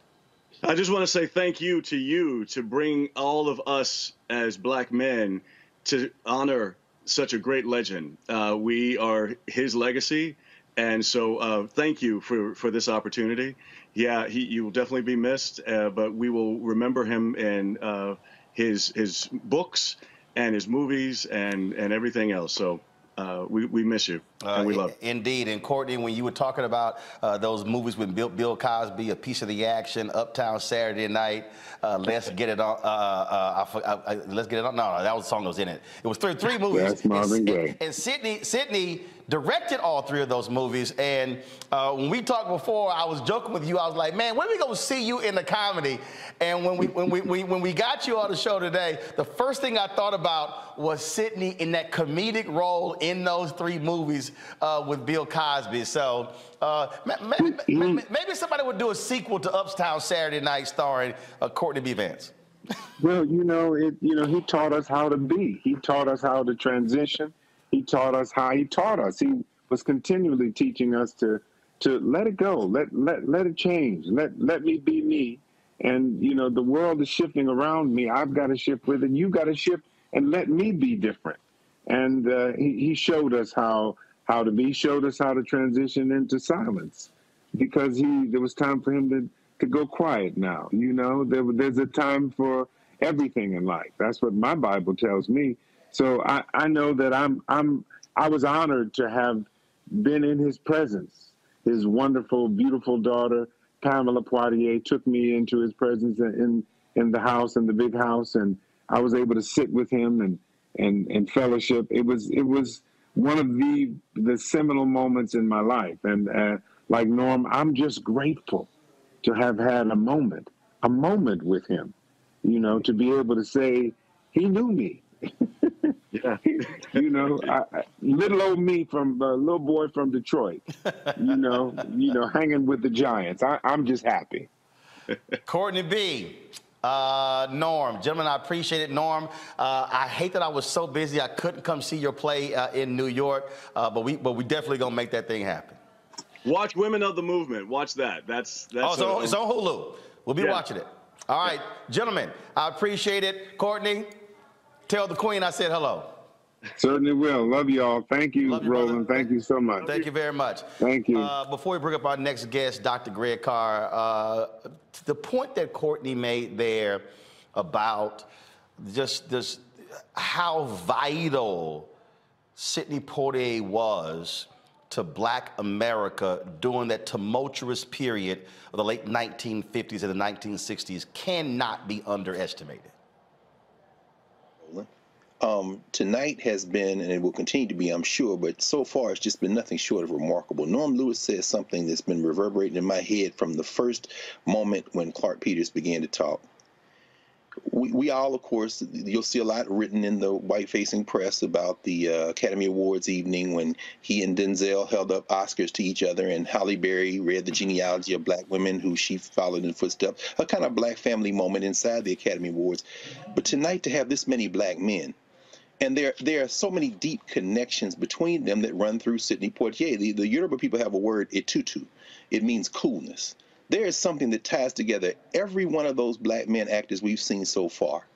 I just want to say thank you to you to bring all of us as black men to honor such a great legend. Uh, we are his legacy. And so uh, thank you for, for this opportunity. Yeah, he, you will definitely be missed, uh, but we will remember him in uh, his, his books and his movies and, and everything else. So uh, we, we miss you and we Uh, love you. Indeed. And Courtney, when you were talking about uh, those movies with Bill, Bill Cosby, A Piece of the Action, Uptown Saturday Night, uh, Let's Get It On, uh, uh, I, I, Let's Get It On. No, no, that was the song that was in it. It was three, three movies. That's Marvin and, And Sidney, Sidney directed all three of those movies. And uh, when we talked before, I was joking with you. I was like, man, when we gonna see you in the comedy? And when we when we, we when we got you on the show today, the first thing I thought about was Sidney in that comedic role in those three movies uh, with Bill Cosby. So uh, ma- ma- ma- ma- maybe somebody would do a sequel to Uptown Saturday Night starring uh, Courtney B. Vance. Well, you know, it. You know, he taught us how to be. He taught us how to transition. He taught us how. He taught us. He was continually teaching us to to let it go. Let let let it change. Let let me be me. And you know, the world is shifting around me. I've got to shift with it. You got to shift and let me be different. And uh, he, he showed us how how to be. He showed us how to transition into silence because he there was time for him to to go quiet now. You know, there, there's a time for everything in life. That's what my Bible tells me. So I, I know that I'm I'm I was honored to have been in his presence. His wonderful, beautiful daughter Pamela Poitier took me into his presence in in the house in the big house, and I was able to sit with him and and and fellowship. It was it was one of the the seminal moments in my life, and uh, like Norm, I'm just grateful to have had a moment, a moment with him. You know, to be able to say he knew me. Yeah. you know, I, I, little old me from uh, little boy from Detroit. You know, you know, hanging with the giants. I, I'm just happy. Courtney B. Uh, Norm, gentlemen, I appreciate it. Norm, uh, I hate that I was so busy I couldn't come see your play uh, in New York, uh, but we but we definitely gonna make that thing happen. Watch Women of the Movement. Watch that. That's that's. oh, it's a- on, it's on Hulu. We'll be Yeah. watching it. All right, gentlemen, I appreciate it. Courtney, tell the Queen I said hello. Certainly will. Love y'all. Thank you, Love you, Roland. brother. Thank you so much. Thank you very much. Thank you. Uh, before we bring up our next guest, Dr. Greg Carr, uh, the point that Courtney made there about just this, how vital Sidney Poitier was to Black America during that tumultuous period of the late 1950s and the 1960s cannot be underestimated. Um, tonight has been, and it will continue to be, I'm sure, but so far it's just been nothing short of remarkable. Norm Lewis says something that's been reverberating in my head from the first moment when Clarke Peters began to talk. We, we all, of course, you'll see a lot written in the white facing press about the uh, Academy Awards evening when he and Denzel held up Oscars to each other, and Halle Berry read the genealogy of black women who she followed in footsteps, a kind of black family moment inside the Academy Awards. But tonight, to have this many black men, and there there are so many deep connections between them that run through Sidney Poitier. The, the Yoruba people have a word, itutu. It means coolness. There is something that ties together every one of those black men actors we've seen so far.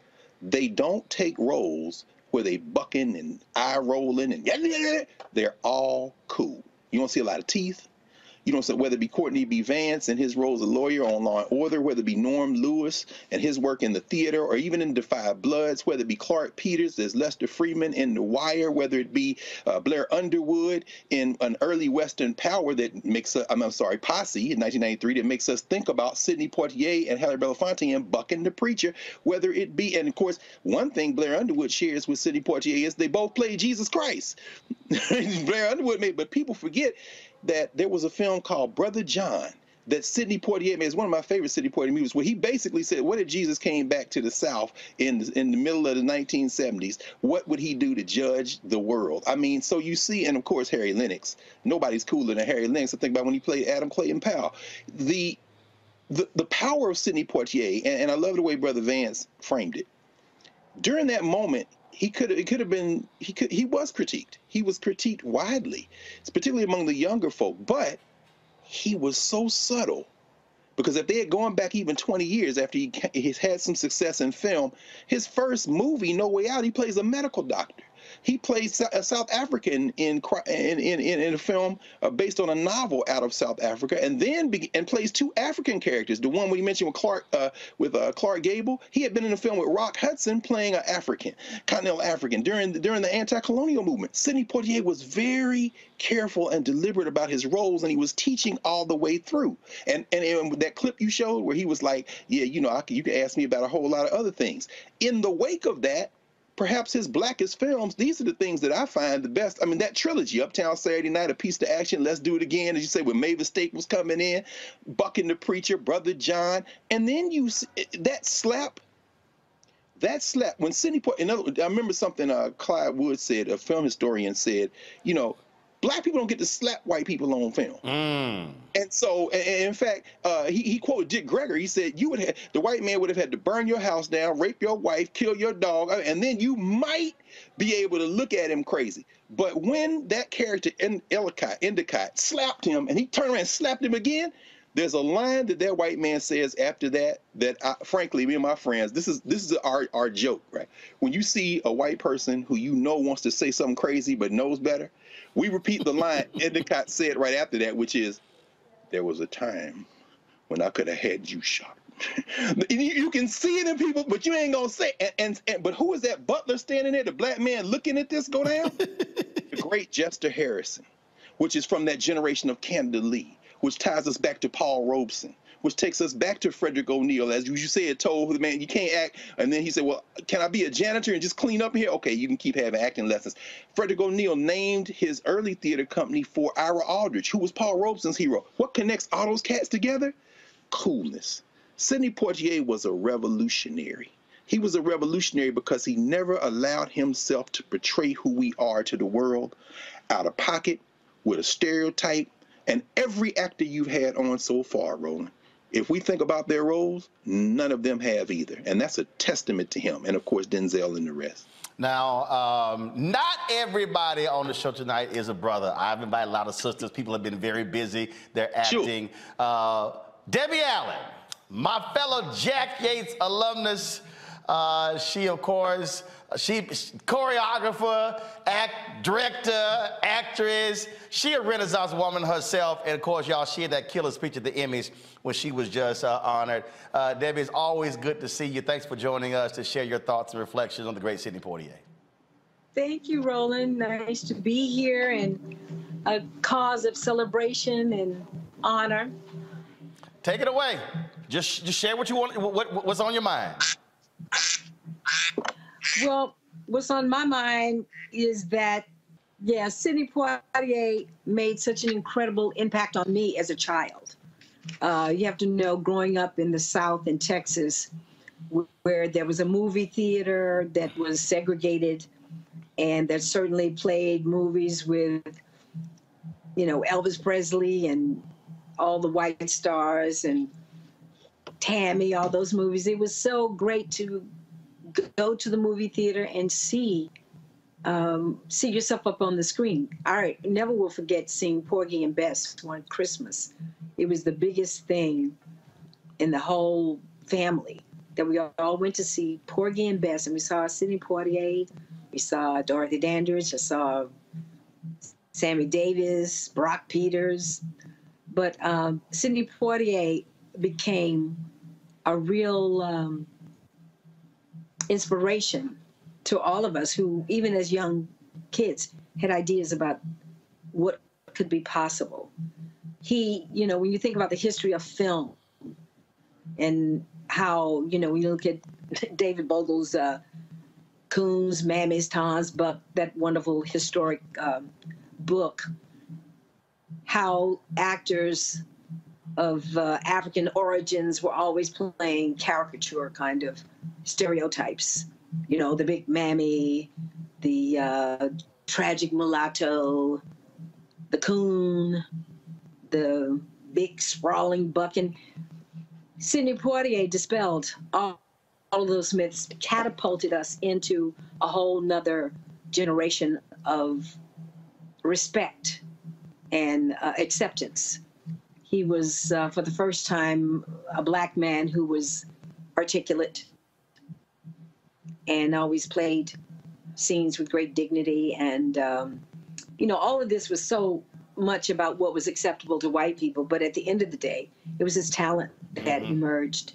They don't take roles where they bucking and eye rolling and they're all cool. You don't see a lot of teeth. You don't see whether it be Courtney B. Vance and his role as a lawyer on Law and Order, whether it be Norm Lewis and his work in the theater, or even in Defy Bloods, whether it be Clarke Peters as Lester Freamon in The Wire, whether it be uh, Blair Underwood in an early Western Power that makes us, I'm, I'm sorry, Posse in 1993 that makes us think about Sidney Poitier and Harry Belafonte and Buck and the Preacher, whether it be, and of course, one thing Blair Underwood shares with Sidney Poitier is they both play Jesus Christ. Blair Underwood made, but people forget that there was a film called Brother John that Sidney Poitier made. It's one of my favorite Sidney Poitier movies, where he basically said, "What if Jesus came back to the South in in the middle of the 1970s? What would he do to judge the world?" I mean, so you see, and of course Harry Lennix. Nobody's cooler than Harry Lennix. I think about when he played Adam Clayton Powell. The the, the power of Sidney Poitier, and, and I love the way Brother Vance framed it. During that moment, he could it could have been he could he was critiqued. He was critiqued widely, particularly among the younger folk. But he was so subtle because if they had gone back even 20 years after he he's had some success in film, his first movie, No Way Out, he plays a medical doctor. He plays a South African in in in, in a film uh, based on a novel out of South Africa, and then be, and plays two African characters. The one we mentioned with Clark uh, with uh, Clark Gable, he had been in a film with Rock Hudson playing an African, continental African during the, during the anti-colonial movement. Sidney Poitier was very careful and deliberate about his roles, and he was teaching all the way through. And and, and that clip you showed where he was like, "Yeah, you know, I, you can ask me about a whole lot of other things." In the wake of that, perhaps his blackest films, these are the things that I find the best. I mean, that trilogy, Uptown Saturday Night, A Piece to Action, Let's Do It Again, as you say, when Mavis Staples was coming in, Buck and the Preacher, Brother John, and then you that slap. That slap when Sidney other, I remember something uh, Clyde Wood said, a film historian said. You know, black people don't get to slap white people on film. Mm. And so, and in fact, uh, he, he quoted Dick Gregory. He said, "You would have the white man would have had to burn your house down, rape your wife, kill your dog, uh, and then you might be able to look at him crazy." But when that character in Ellicott, Endicott, slapped him, and he turned around and slapped him again, there's a line that that white man says after that that I, frankly me and my friends this is this is our our joke right when you see a white person who you know wants to say something crazy but knows better we repeat the line Endicott said right after that, which is, "There was a time when I could have had you shot." you can see it in people, but you ain't gonna say. And, and, and, but who is that butler standing there, the black man looking at this go down? the great Jester Hairston, which is from that generation of Canada Lee, which ties us back to Paul Robeson, which takes us back to Frederick O'Neal. as you said, told the man you can't act, and then he said, "Well, can I be a janitor and just clean up here?" Okay, you can keep having acting lessons. Frederick O'Neal named his early theater company for Ira Aldridge, who was Paul Robeson's hero. What connects all those cats together? Coolness. Sidney Poitier was a revolutionary. He was a revolutionary because he never allowed himself to portray who we are to the world out of pocket with a stereotype. And every actor you've had on so far, Roland, if we think about their roles, none of them have either. And that's a testament to him. And of course, Denzel and the rest. Now, um, not everybody on the show tonight is a brother. I've invited a lot of sisters. People have been very busy. They're acting. Sure. Uh, Debbie Allen, my fellow Jack Yates alumnus. Uh, she, of course, she choreographer, act, director, actress. She a Renaissance woman herself, and of course, y'all, she had that killer speech at the Emmys when she was just uh, honored. Uh, Debbie, it's always good to see you. Thanks for joining us to share your thoughts and reflections on the great Sidney Poitier. Thank you, Roland. Nice to be here and a cause of celebration and honor. Take it away. Just, just share what you want. What, what's on your mind? Well, what's on my mind is that, yeah, Sidney Poitier made such an incredible impact on me as a child. Uh, you have to know, growing up in the South in Texas, where there was a movie theater that was segregated and that certainly played movies with, you know, Elvis Presley and all the white stars and Tammy, all those movies. It was so great to go to the movie theater and see um, see yourself up on the screen. All right, never will forget seeing Porgy and Bess one Christmas. It was the biggest thing in the whole family that we all went to see Porgy and Bess, and we saw Sidney Poitier, we saw Dorothy Dandridge, I saw Sammy Davis, Brock Peters, but um, Sidney Poitier became a real um, inspiration to all of us who, even as young kids, had ideas about what could be possible. He, you know, when you think about the history of film and how, you know, when you look at David Bogle's uh, Coons, Mammies, Tons, Buck, that wonderful historic um, book, how actors of uh, African origins were always playing caricature kind of stereotypes. You know, the big mammy, the uh, tragic mulatto, the coon, the big sprawling buck. And Sidney Poitier dispelled all, all of those myths, catapulted us into a whole nother generation of respect and uh, acceptance. He was, uh, for the first time, a black man who was articulate and always played scenes with great dignity. And, um, you know, all of this was so much about what was acceptable to white people. But at the end of the day, it was his talent that Mm-hmm. emerged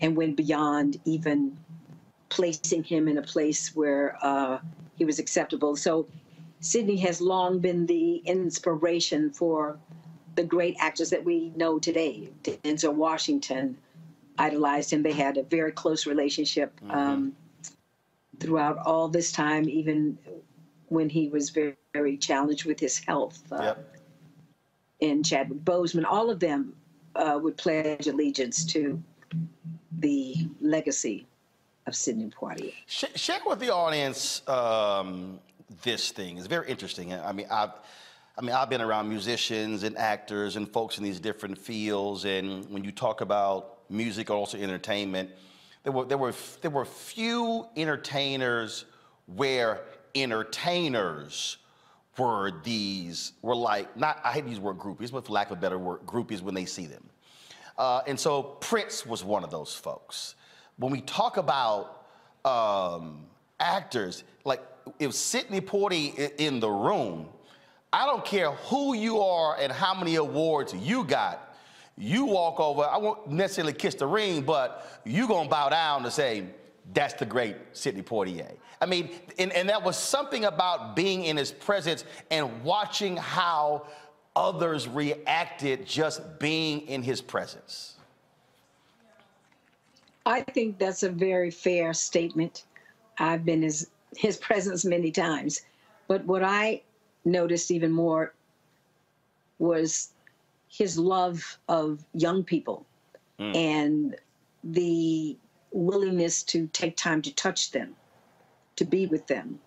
and went beyond even placing him in a place where uh, he was acceptable. So Sidney has long been the inspiration for the great actors that we know today. Denzel Washington idolized him. They had a very close relationship um, throughout all this time, even when he was very, very challenged with his health. Uh, Yep. And Chadwick Boseman, all of them uh, would pledge allegiance to the legacy of Sidney Poitier. Sh- share with the audience um, this thing. It's very interesting. I mean, I've, I mean, I've been around musicians and actors and folks in these different fields, and when you talk about music, also entertainment, there were there were there were few entertainers where entertainers were these were like not I hate these word groupies, but for lack of a better word, groupies when they see them. Uh, and so Prince was one of those folks. When we talk about um, actors, like if Sidney Poitier in the room, I don't care who you are and how many awards you got. You walk over, I won't necessarily kiss the ring, but you're gonna bow down to say, that's the great Sidney Poitier. I mean, and, and that was something about being in his presence and watching how others reacted just being in his presence. I think that's a very fair statement. I've been his his presence many times, but what I noticed even more was his love of young people and the willingness to take time to touch them, to be with them,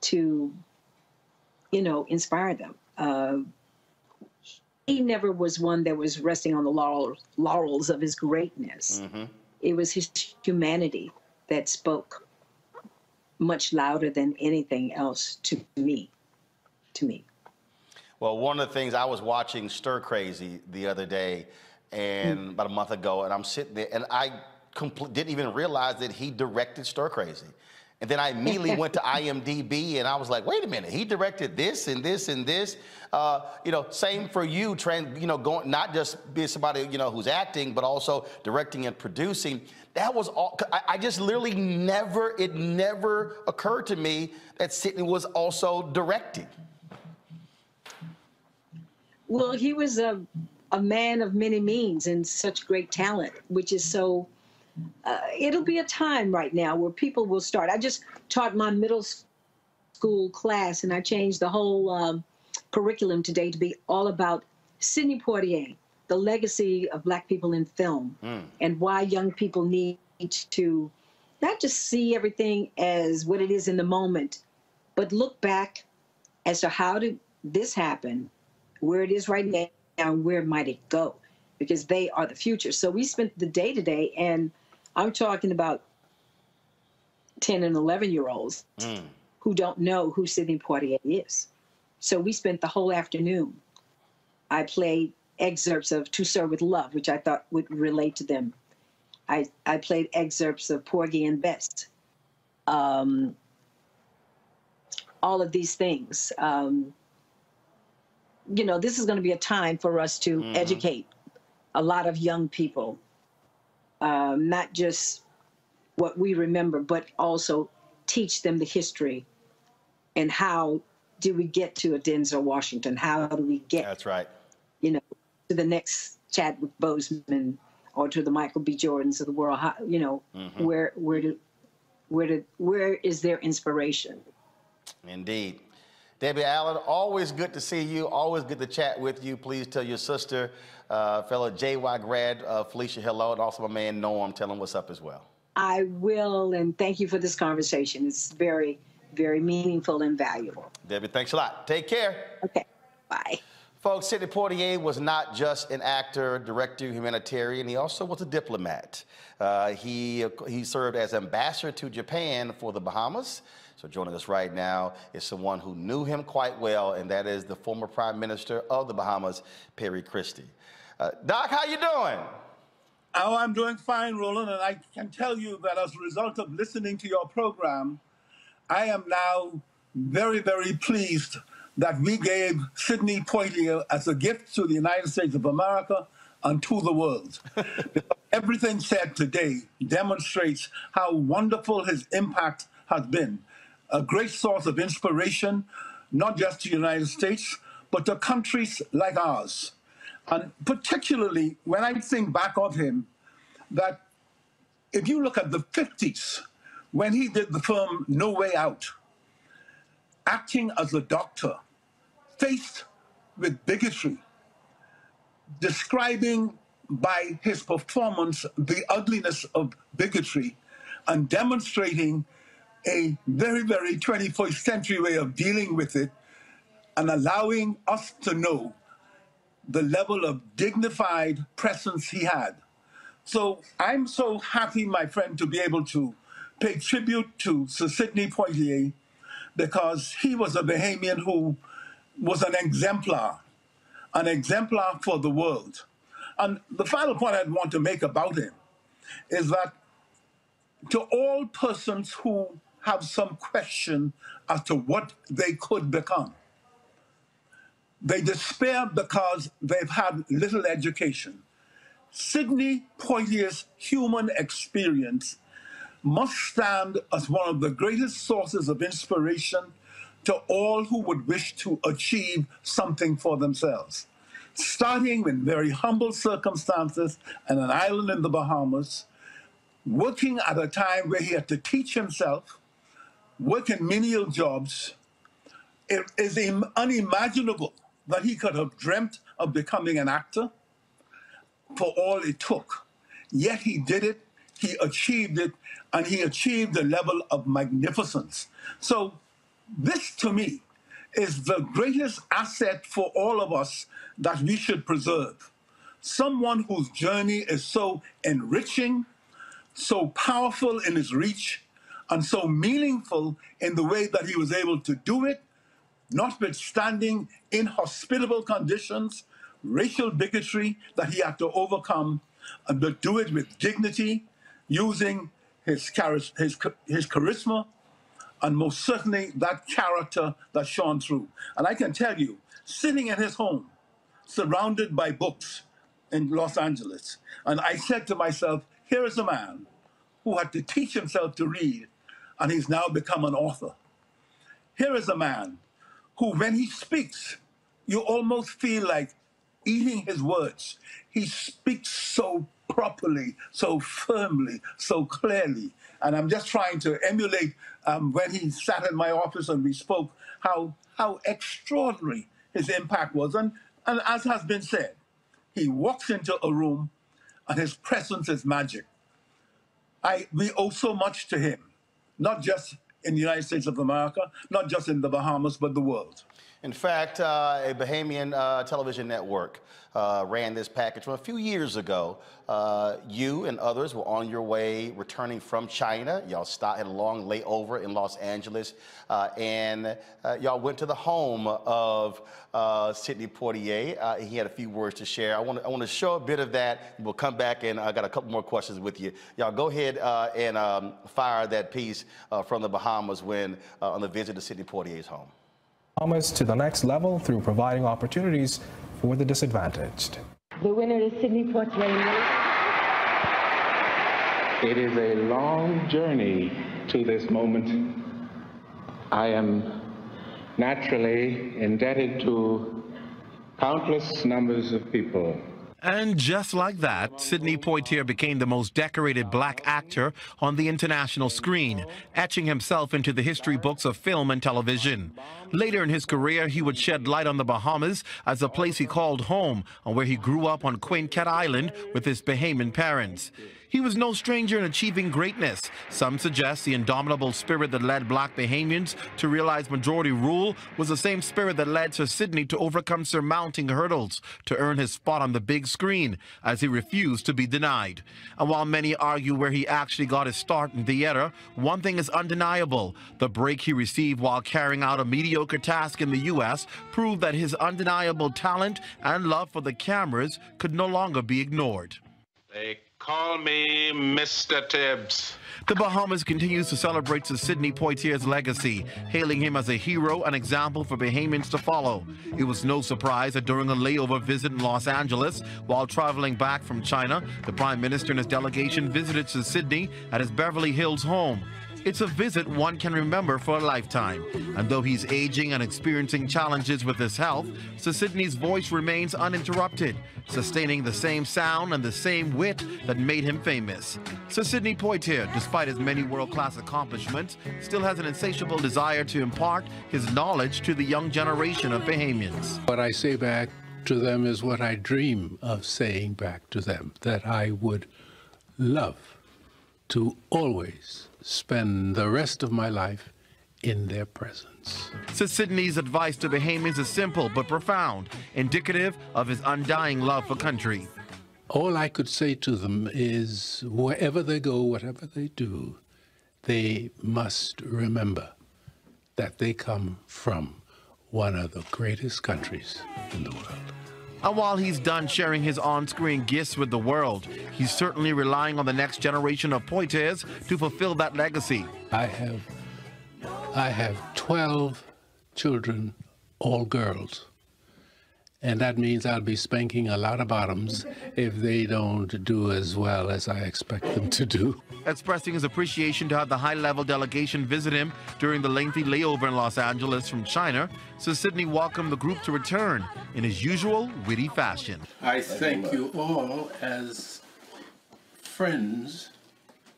to you know inspire them. Uh, he never was one that was resting on the laurels, laurels of his greatness. It was his humanity that spoke much louder than anything else to me to me Well, one of the things I was watching Stir Crazy the other day, and about a month ago, and I'm sitting there, and I compl- didn't even realize that he directed Stir Crazy. And then I immediately went to IMDb, and I was like, wait a minute, he directed this and this and this. Uh, you know, same for you, trans, you know, going not just being somebody you know who's acting, but also directing and producing. That was all. I, I just literally never, it never occurred to me that Sidney was also directing. Well he was a, a man of many means and such great talent which is so uh, it'll be a time right now where people will start. I just taught my middle school class and i changed the whole um, curriculum today to be all about sidney poitier the legacy of black people in film and why young people need to not just see everything as what it is in the moment, but look back as to how did this happen, where it is right now, and where might it go, because they are the future. So we spent the day today, and I'm talking about 10 and 11 year olds who don't know who Sidney Poitier is. So we spent the whole afternoon. I played excerpts of To Serve with Love, which I thought would relate to them. I, I played excerpts of Porgy and Bess. Um, all of these things. Um, you know, this is going to be a time for us to educate a lot of young people, um, not just what we remember, but also teach them the history and how do we get to a Denzel Washington? How do we get That's right. you know, to the next Chadwick Boseman or to the Michael B. Jordans of the world. How, you know, Mhm. where where do where do where is their inspiration? Indeed. Debbie Allen, always good to see you. Always good to chat with you. Please tell your sister, uh, fellow JY grad uh, Phylicia hello, and also my man Norm, tell him what's up as well. I will, and thank you for this conversation. It's very, very meaningful and valuable. Debbie, thanks a lot. Take care. Okay, bye. Folks, Sidney Poitier was not just an actor, director, humanitarian. He also was a diplomat. Uh, he, he served as ambassador to Japan for the Bahamas. So joining us right now is someone who knew him quite well, and that is the former Prime Minister of the Bahamas, Perry Christie. Uh, Doc, how you doing? Oh, I'm doing fine, Roland, and I can tell you that as a result of listening to your program, I am now very, very pleased that we gave Sidney Poitier as a gift to the United States of America and to the world. Everything said today demonstrates how wonderful his impact has been. A great source of inspiration, not just to the United States, but to countries like ours. And particularly when I think back of him, that if you look at the 50s, when he did the film No Way Out, acting as a doctor, faced with bigotry, describing by his performance the ugliness of bigotry and demonstrating a very, very 21st century way of dealing with it and allowing us to know the level of dignified presence he had. So I'm so happy, my friend, to be able to pay tribute to Sir Sidney Poitier because he was a Bahamian who was an exemplar, an exemplar for the world. And the final point I'd want to make about him is that to all persons who have some question as to what they could become, they despair because they've had little education. Sidney Poitier's human experience must stand as one of the greatest sources of inspiration to all who would wish to achieve something for themselves. Starting in very humble circumstances on an island in the Bahamas, working at a time where he had to teach himself, work in menial jobs, it is unimaginable that he could have dreamt of becoming an actor for all it took. Yet he did it, he achieved it, and he achieved a level of magnificence. So this to me is the greatest asset for all of us that we should preserve. Someone whose journey is so enriching, so powerful in its reach, and so meaningful in the way that he was able to do it, notwithstanding inhospitable conditions, racial bigotry that he had to overcome, and to do it with dignity, using his, his, his charisma, and most certainly that character that shone through. And I can tell you, sitting in his home, surrounded by books in Los Angeles, and I said to myself, here is a man who had to teach himself to read, and he's now become an author. Here is a man who, when he speaks, you almost feel like eating his words. He speaks so properly, so firmly, so clearly. And I'm just trying to emulate um, when he sat in my office and we spoke, how, how extraordinary his impact was. And, and as has been said, he walks into a room and his presence is magic. I, we owe so much to him, not just in the United States of America, not just in the Bahamas, but the world. In fact, uh, a Bahamian uh, television network uh, ran this package from a few years ago. Uh, you and others were on your way returning from China. Y'all stopped, had a long layover in Los Angeles, uh, and uh, y'all went to the home of Sidney Poitier. he had a few words to share. I want, I want to show a bit of that. We'll come back, and I got a couple more questions with you. Y'all go ahead and um, fire that piece from the Bahamas when on the visit to Sidney Poitier's home. Bahamas to the next level through providing opportunities for the disadvantaged. The winner is Sidney Poitier. It is a long journey to this moment. I am naturally indebted to countless numbers of people and just like that, Sidney Poitier became the most decorated black actor on the international screen, etching himself into the history books of film and television. Later in his career, he would shed light on the Bahamas as a place he called home and where he grew up on Quaint Cat Island with his Bahamian parents. He was no stranger in achieving greatness. Some suggest the indomitable spirit that led black Bahamians to realize majority rule was the same spirit that led Sir Sidney to overcome surmounting hurdles to earn his spot on the big screen, as he refused to be denied. And while many argue where he actually got his start in theater, one thing is undeniable. The break he received while carrying out a mediocre task in the U.S. proved that his undeniable talent and love for the cameras could no longer be ignored. They call me Mr. Tibbs. The Bahamas continues to celebrate Sir Sidney Poitier's legacy, hailing him as a hero and example for Bahamians to follow. It was no surprise that during a layover visit in Los Angeles, while traveling back from China, the Prime Minister and his delegation visited Sir Sidney at his Beverly Hills home. It's a visit one can remember for a lifetime. And though he's aging and experiencing challenges with his health, Sir Sidney's voice remains uninterrupted, sustaining the same sound and the same wit that made him famous. Sir Sidney Poitier, despite his many world-class accomplishments, still has an insatiable desire to impart his knowledge to the young generation of Bahamians. What I say back to them is what I dream of saying back to them, that I would love to always spend the rest of my life in their presence. Sir Sidney's advice to Bahamians is simple but profound, indicative of his undying love for country. All I could say to them is wherever they go, whatever they do, they must remember that they come from one of the greatest countries in the world. And while he's done sharing his on-screen gifts with the world, he's certainly relying on the next generation of Poitiers to fulfill that legacy. I have, I have 12 children, all girls. And that means I'll be spanking a lot of bottoms if they don't do as well as I expect them to do. Expressing his appreciation to have the high-level delegation visit him during the lengthy layover in Los Angeles from China, Sir Sidney welcomed the group to return in his usual witty fashion. I thank you all as friends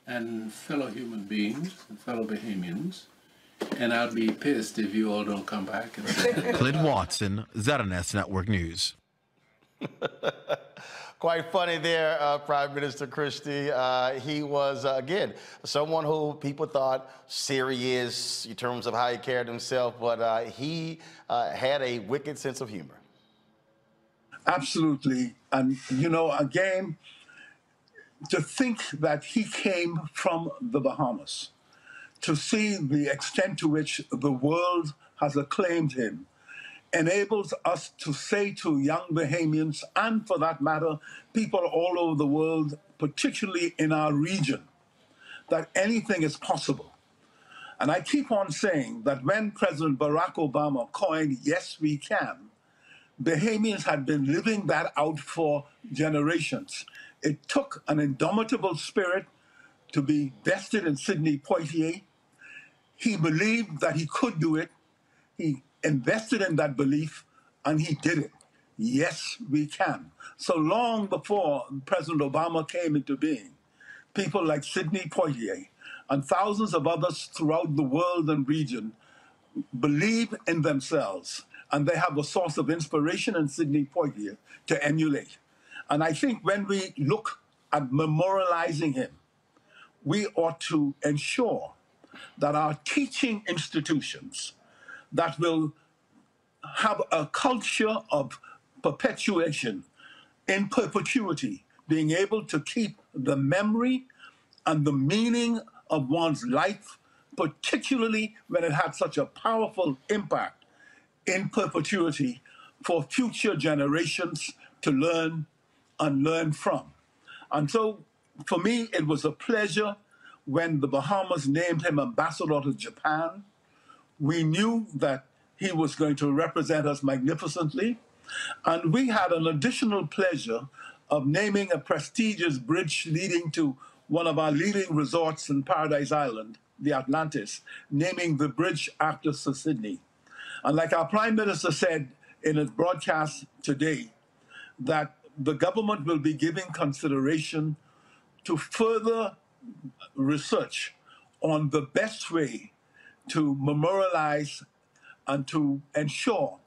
and fellow human beings and fellow Bahamians and I'll be pissed if you all don't come back. And Clint Watson, ZNS Network News. Quite funny there, uh, Prime Minister Christie. Uh, he was, uh, again, someone who people thought serious in terms of how he carried himself, but uh, he uh, had a wicked sense of humor. Absolutely. And, you know, again, to think that he came from the Bahamas to see the extent to which the world has acclaimed him enables us to say to young Bahamians, and for that matter, people all over the world, particularly in our region, that anything is possible. And I keep on saying that when President Barack Obama coined Yes We Can, Bahamians had been living that out for generations. It took an indomitable spirit to be vested in Sidney Poitier he believed that he could do it. He invested in that belief and he did it. Yes, we can. So long before President Obama came into being, people like Sidney Poitier and thousands of others throughout the world and region believe in themselves and they have a source of inspiration in Sidney Poitier to emulate. And I think when we look at memorializing him, we ought to ensure that are teaching institutions that will have a culture of perpetuation in perpetuity, being able to keep the memory and the meaning of one's life, particularly when it had such a powerful impact in perpetuity for future generations to learn and learn from. And so for me, it was a pleasure when the Bahamas named him ambassador to Japan, we knew that he was going to represent us magnificently. And we had an additional pleasure of naming a prestigious bridge leading to one of our leading resorts in Paradise Island, the Atlantis, naming the bridge after Sir Sidney. And like our Prime Minister said in his broadcast today, that the government will be giving consideration to further research on the best way to memorialize and to ensure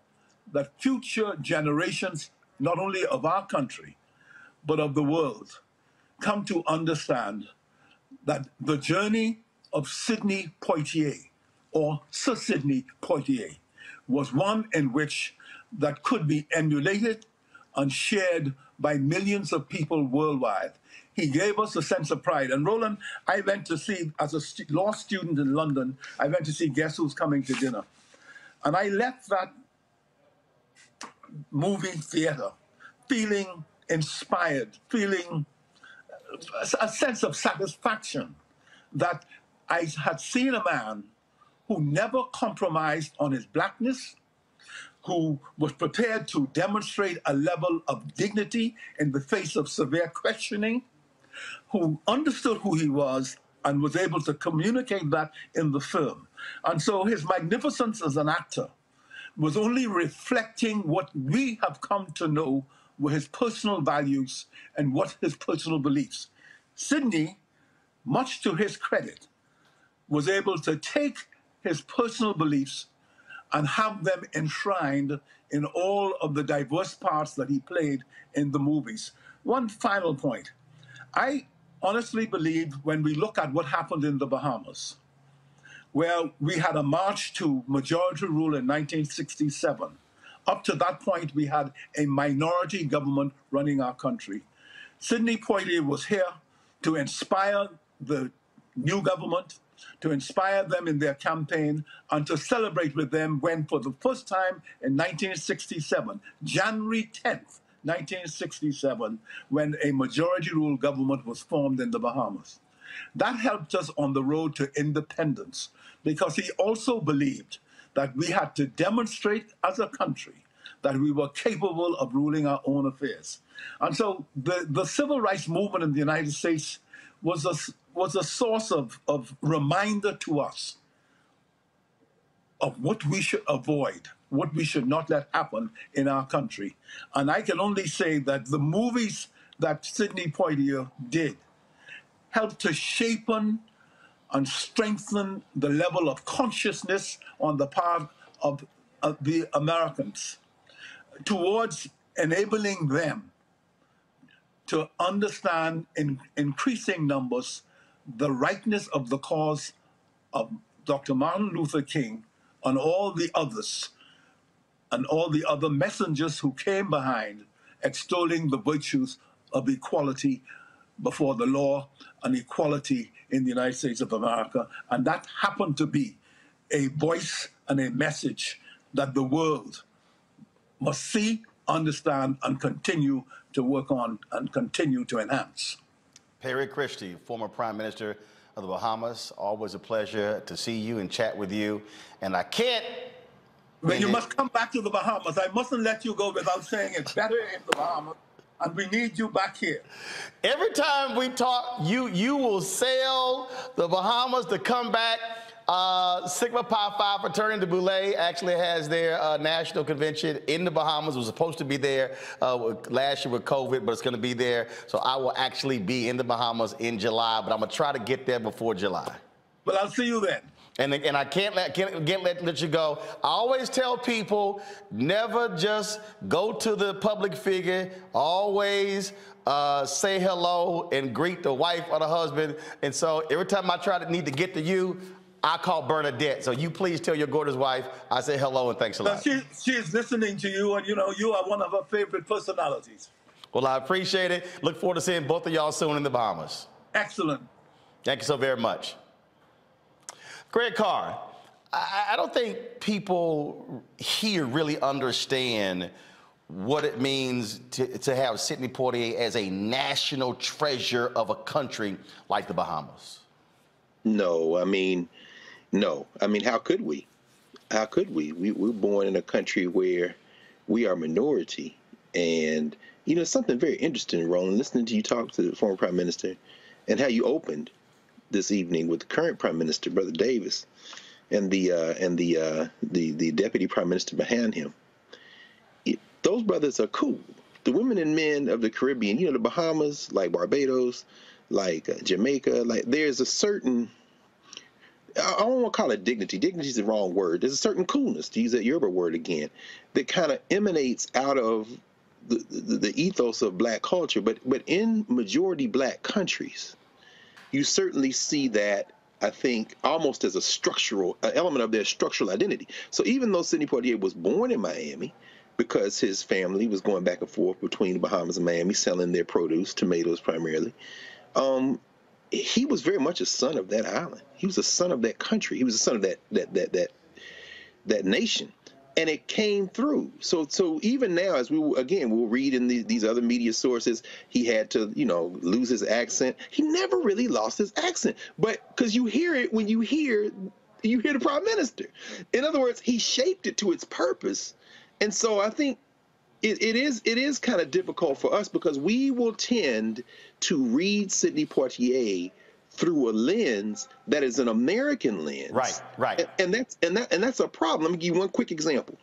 that future generations, not only of our country, but of the world, come to understand that the journey of Sidney Poitier, or Sir Sidney Poitier, was one in which that could be emulated and shared by millions of people worldwide. He gave us a sense of pride. And Roland, I went to see, as a law student in London, I went to see Guess Who's Coming to Dinner. And I left that movie theater feeling inspired, feeling uh, a sense of satisfaction that I had seen a man who never compromised on his blackness, who was prepared to demonstrate a level of dignity in the face of severe questioning, who understood who he was and was able to communicate that in the film. And so his magnificence as an actor was only reflecting what we have come to know were his personal values and what his personal beliefs. Sidney, much to his credit, was able to take his personal beliefs and have them enshrined in all of the diverse parts that he played in the movies. One final point. I honestly believe when we look at what happened in the Bahamas, where we had a march to majority rule in 1967. Up to that point, we had a minority government running our country. Sidney Poitier was here to inspire the new government, to inspire them in their campaign, and to celebrate with them when, for the first time in 1967, January 10th, 1967, when a majority rule government was formed in the Bahamas. That helped us on the road to independence because he also believed that we had to demonstrate as a country that we were capable of ruling our own affairs. And so the, the civil rights movement in the United States was a, was a source of, of reminder to us of what we should avoid, what we should not let happen in our country. And I can only say that the movies that Sidney Poitier did helped to shapen and strengthen the level of consciousness on the part of, of the Americans towards enabling them to understand in increasing numbers the rightness of the cause of Dr. Martin Luther King and all the others and all the other messengers who came behind extolling the virtues of equality before the law and equality in the United States of America. And that happened to be a voice and a message that the world must see, understand, and continue to work on and continue to enhance. Perry Christie, former Prime Minister of the Bahamas, always a pleasure to see you and chat with you. And I can't. But you must come back to the Bahamas. I mustn't let you go without saying it's better in the Bahamas and we need you back here. Every time we talk, you you will sail the Bahamas to come back. Uh, Sigma Pi Phi fraternity Boulé actually has their uh, national convention in the Bahamas. It was supposed to be there uh, last year with COVID, but it's going to be there. So I will actually be in the Bahamas in July, but I'm going to try to get there before July. But I'll see you then. And, and I can't let, can't, can't let, let you go. I always tell people never just go to the public figure. Always uh, say hello and greet the wife or the husband. And so every time I try to need to get to you, I call Bernadette. So you please tell your gorgeous wife I say hello and thanks a lot. She, she's listening to you, and you know you are one of her favorite personalities. Well, I appreciate it. Look forward to seeing both of y'all soon in the Bahamas. Excellent. Thank you so very much. Greg Carr, I, I don't think people here really understand what it means to, to have Sidney Poitier as a national treasure of a country like the Bahamas. No, I mean, no. I mean, how could we? How could we? we we're born in a country where we are minority. And, you know, something very interesting, Roland, listening to you talk to the former prime minister and how you opened this evening with the current Prime Minister, Brother Davis, and the uh, and the uh, the the Deputy Prime Minister behind him. It, those brothers are cool. The women and men of the Caribbean, you know, the Bahamas, like Barbados, like uh, Jamaica, like there's a certain I don't want to call it dignity. Dignity is the wrong word. There's a certain coolness, to use that Yoruba word again, that kind of emanates out of the, the, the ethos of black culture. But but in majority black countries, you certainly see that I think almost as a structural element of their structural identity. So even though Sidney Poitier was born in Miami, because his family was going back and forth between the Bahamas and Miami, selling their produce, tomatoes primarily, um, he was very much a son of that island. He was a son of that country. He was a son of that that that that that nation and it came through. So so even now, as we again we'll read in the, these other media sources, he had to you know lose his accent. He never really lost his accent, but because you hear it when you hear you hear the prime minister. In other words, he shaped it to its purpose, and so I think. It, it is it is kind of difficult for us because we will tend to read Sidney Poitier through a lens that is an American lens. Right, right. And, and that's and that and that's a problem. Let me give you one quick example.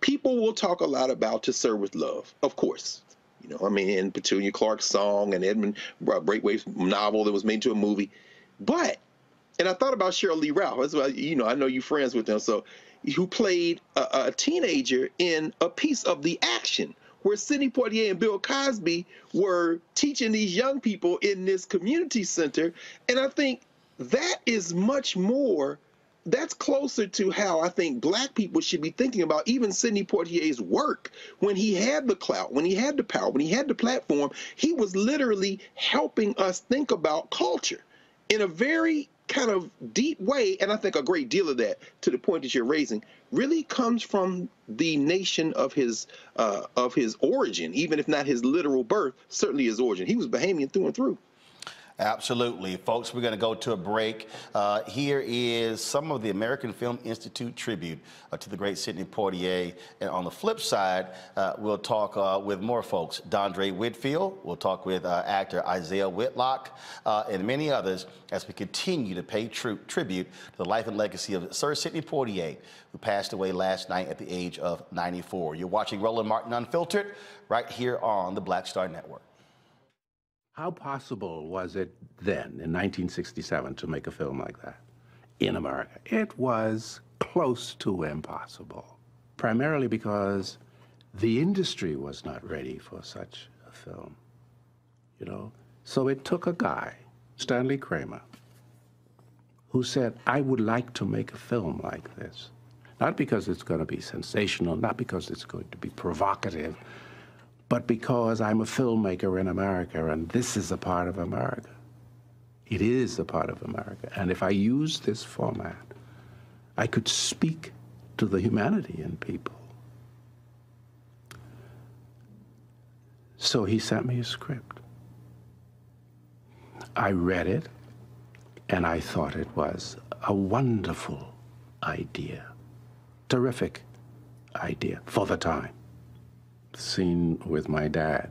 People will talk a lot about To Sir with Love, of course. You know, I mean, in Petula Clark's song and Edmund Braithwaite's novel that was made into a movie. But, and I thought about Sheryl Lee Ralph. That's why, you know, I know you friends with them. So, who played a, a teenager in a piece of the action where Sidney Poitier and Bill Cosby were teaching these young people in this community center. And I think that is much more that's closer to how I think black people should be thinking about even Sidney Poitier's work. When he had the clout, when he had the power, when he had the platform, he was literally helping us think about culture in a very kind of deep way. And I think a great deal of that, to the point that you're raising, really comes from the nation of his uh, of his origin, even if not his literal birth, certainly his origin. He was Bahamian through and through. Absolutely. Folks, we're going to go to a break. Uh, here is some of the American Film Institute tribute uh, to the great Sidney Poitier. And on the flip side, uh, we'll talk uh, with more folks. Dondre Whitfield, we'll talk with uh, actor Isaiah Whitlock, uh, and many others as we continue to pay tri tribute to the life and legacy of Sir Sidney Poitier, who passed away last night at the age of 94. You're watching Roland Martin Unfiltered right here on the Black Star Network. How possible was it then, in 1967, to make a film like that in America? It was close to impossible, primarily because the industry was not ready for such a film, you know? So it took a guy, Stanley Kramer, who said, I would like to make a film like this. Not because it's going to be sensational, not because it's going to be provocative, but because I'm a filmmaker in America and this is a part of America. It is a part of America. And if I use this format, I could speak to the humanity in people. So he sent me a script. I read it and I thought it was a wonderful idea, terrific idea for the time scene with my dad,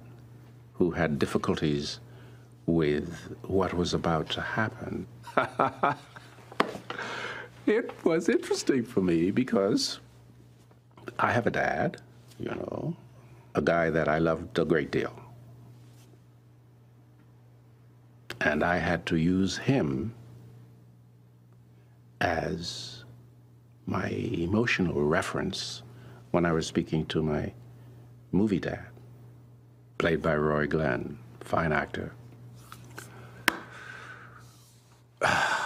who had difficulties with what was about to happen. it was interesting for me because I have a dad, you know, a guy that I loved a great deal. And I had to use him as my emotional reference when I was speaking to my movie dad, played by Roy Glenn, fine actor.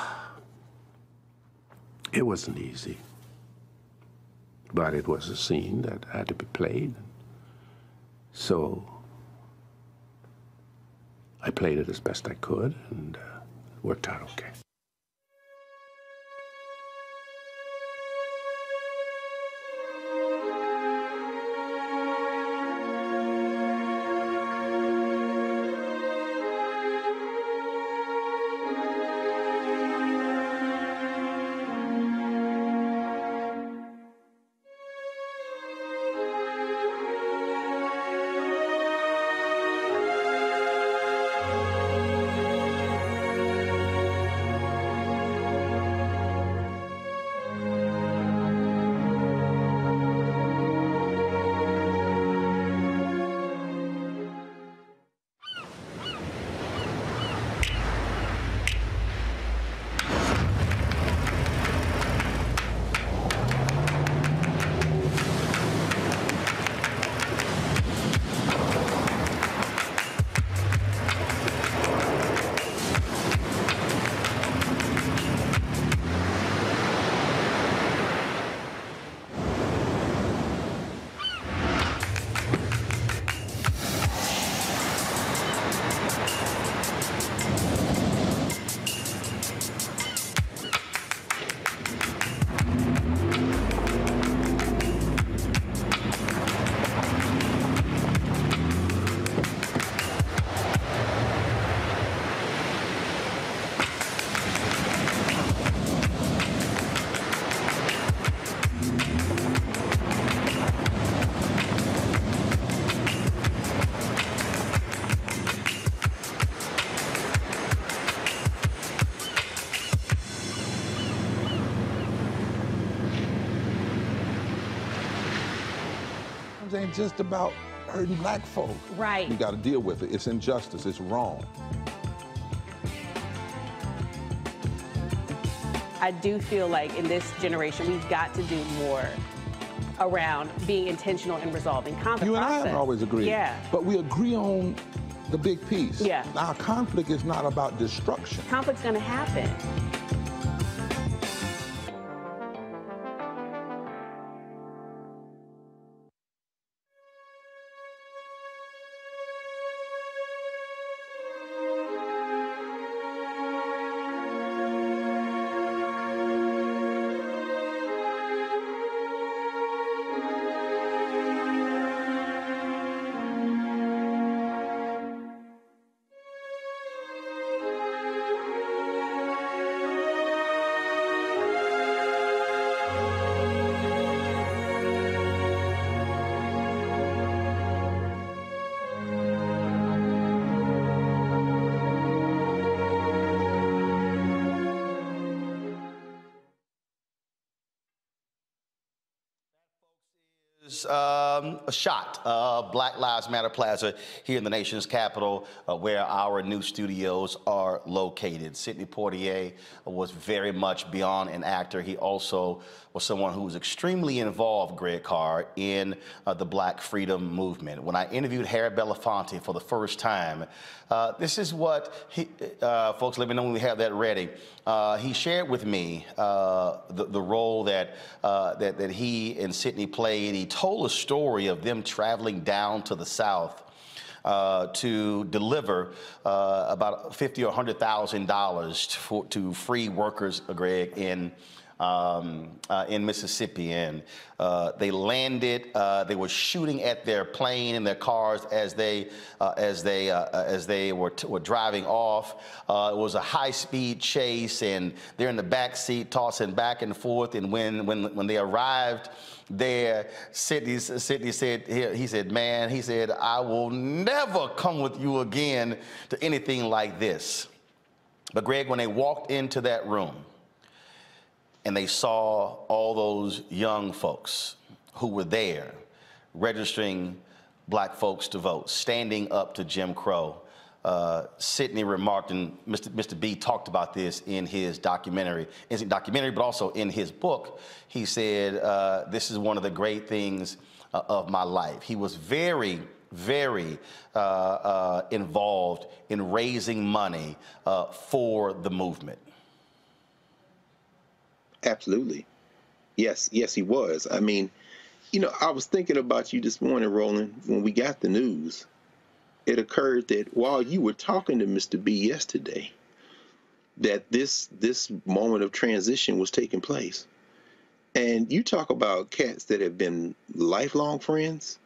It wasn't easy, but it was a scene that had to be played. So I played it as best I could, and uh, it worked out okay. Ain't just about hurting black folk. Right. You got to deal with it. It's injustice. It's wrong. I do feel like in this generation, we've got to do more around being intentional in resolving conflict. You and I process. haven't always agreed. Yeah. But we agree on the big piece. Yeah. Now, conflict is not about destruction. Conflict's going to happen. Black Lives Matter Plaza here in the nation's capital, uh, where our new studios are located. Sidney Poitier was very much beyond an actor. He also was someone who was extremely involved, Greg Carr, in uh, the Black Freedom Movement. When I interviewed Harry Belafonte for the first time, uh, this is what he, uh, folks, let me know when we have that ready. Uh, he shared with me uh, the, the role that, that, that he and Sidney played. He told a story of them traveling down to the South uh, to deliver uh, about fifty or hundred thousand dollars to, to free workers, Greg, in um, uh, in Mississippi, and uh, they landed. Uh, they were shooting at their plane and their cars as they uh, as they uh, as they were, were driving off. Uh, it was a high-speed chase, and they're in the back seat tossing back and forth. And when when when they arrived there, Sidney, Sidney said he, he said, "Man, he said I will never come with you again to anything like this." But Greg, when they walked into that room and they saw all those young folks who were there registering black folks to vote, standing up to Jim Crow. Uh, Sidney remarked, and Mr. Mr. B talked about this in his documentary, his documentary, but also in his book. He said, uh, "This is one of the great things uh, of my life." He was very, very uh, uh, involved in raising money uh, for the movement. Absolutely. Yes, yes, he was. I mean, you know, I was thinking about you this morning, Roland, when we got the news. It occurred that while you were talking to Mr. B yesterday, that this this moment of transition was taking place. And you talk about cats that have been lifelong friends.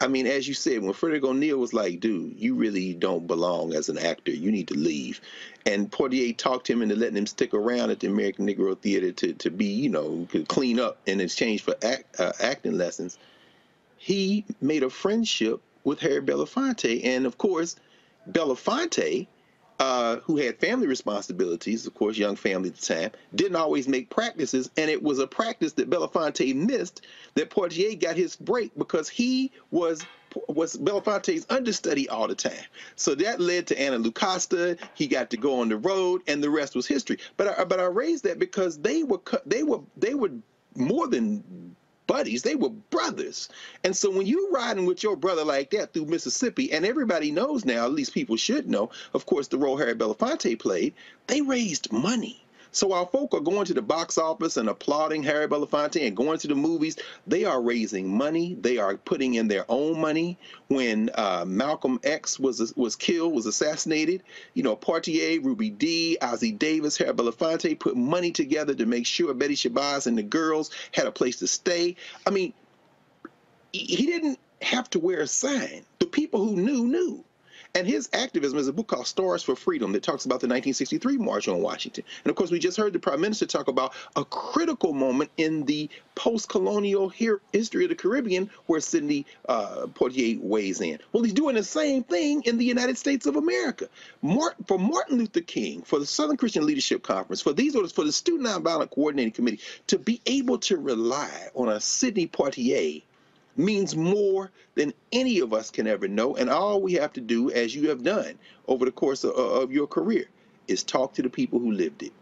I mean, as you said, when Frederick O'Neal was like, dude, you really don't belong as an actor. You need to leave. And Poitier talked him into letting him stick around at the American Negro Theater to, to be, you know, to clean up in exchange for act, uh, acting lessons. He made a friendship with Harry Belafonte. And of course, Belafonte, uh, who had family responsibilities, of course, young family at the time, didn't always make practices. And it was a practice that Belafonte missed that Poitier got his break because he was was Belafonte's understudy all the time. So that led to Anna Lucasta. He got to go on the road, and the rest was history. But I, but I raised that because they were they were they were more than buddies. They were brothers. And so when you're riding with your brother like that through Mississippi, and everybody knows now, at least people should know, of course, the role Harry Belafonte played, they raised money. So while folk are going to the box office and applauding Harry Belafonte and going to the movies, they are raising money. They are putting in their own money. When uh, Malcolm X was was killed, was assassinated, you know, Poitier, Ruby Dee, Ossie Davis, Harry Belafonte put money together to make sure Betty Shabazz and the girls had a place to stay. I mean, he didn't have to wear a sign. The people who knew knew. And his activism is a book called Stars for Freedom that talks about the 1963 March on Washington. And of course, we just heard the Prime Minister talk about a critical moment in the post colonial history of the Caribbean where Sidney uh, Poitier weighs in. Well, he's doing the same thing in the United States of America. Martin, for Martin Luther King, for the Southern Christian Leadership Conference, for these orders, for the Student Nonviolent Coordinating Committee, to be able to rely on a Sidney Poitier means more than any of us can ever know. And all we have to do, as you have done over the course of, of your career, is talk to the people who lived it.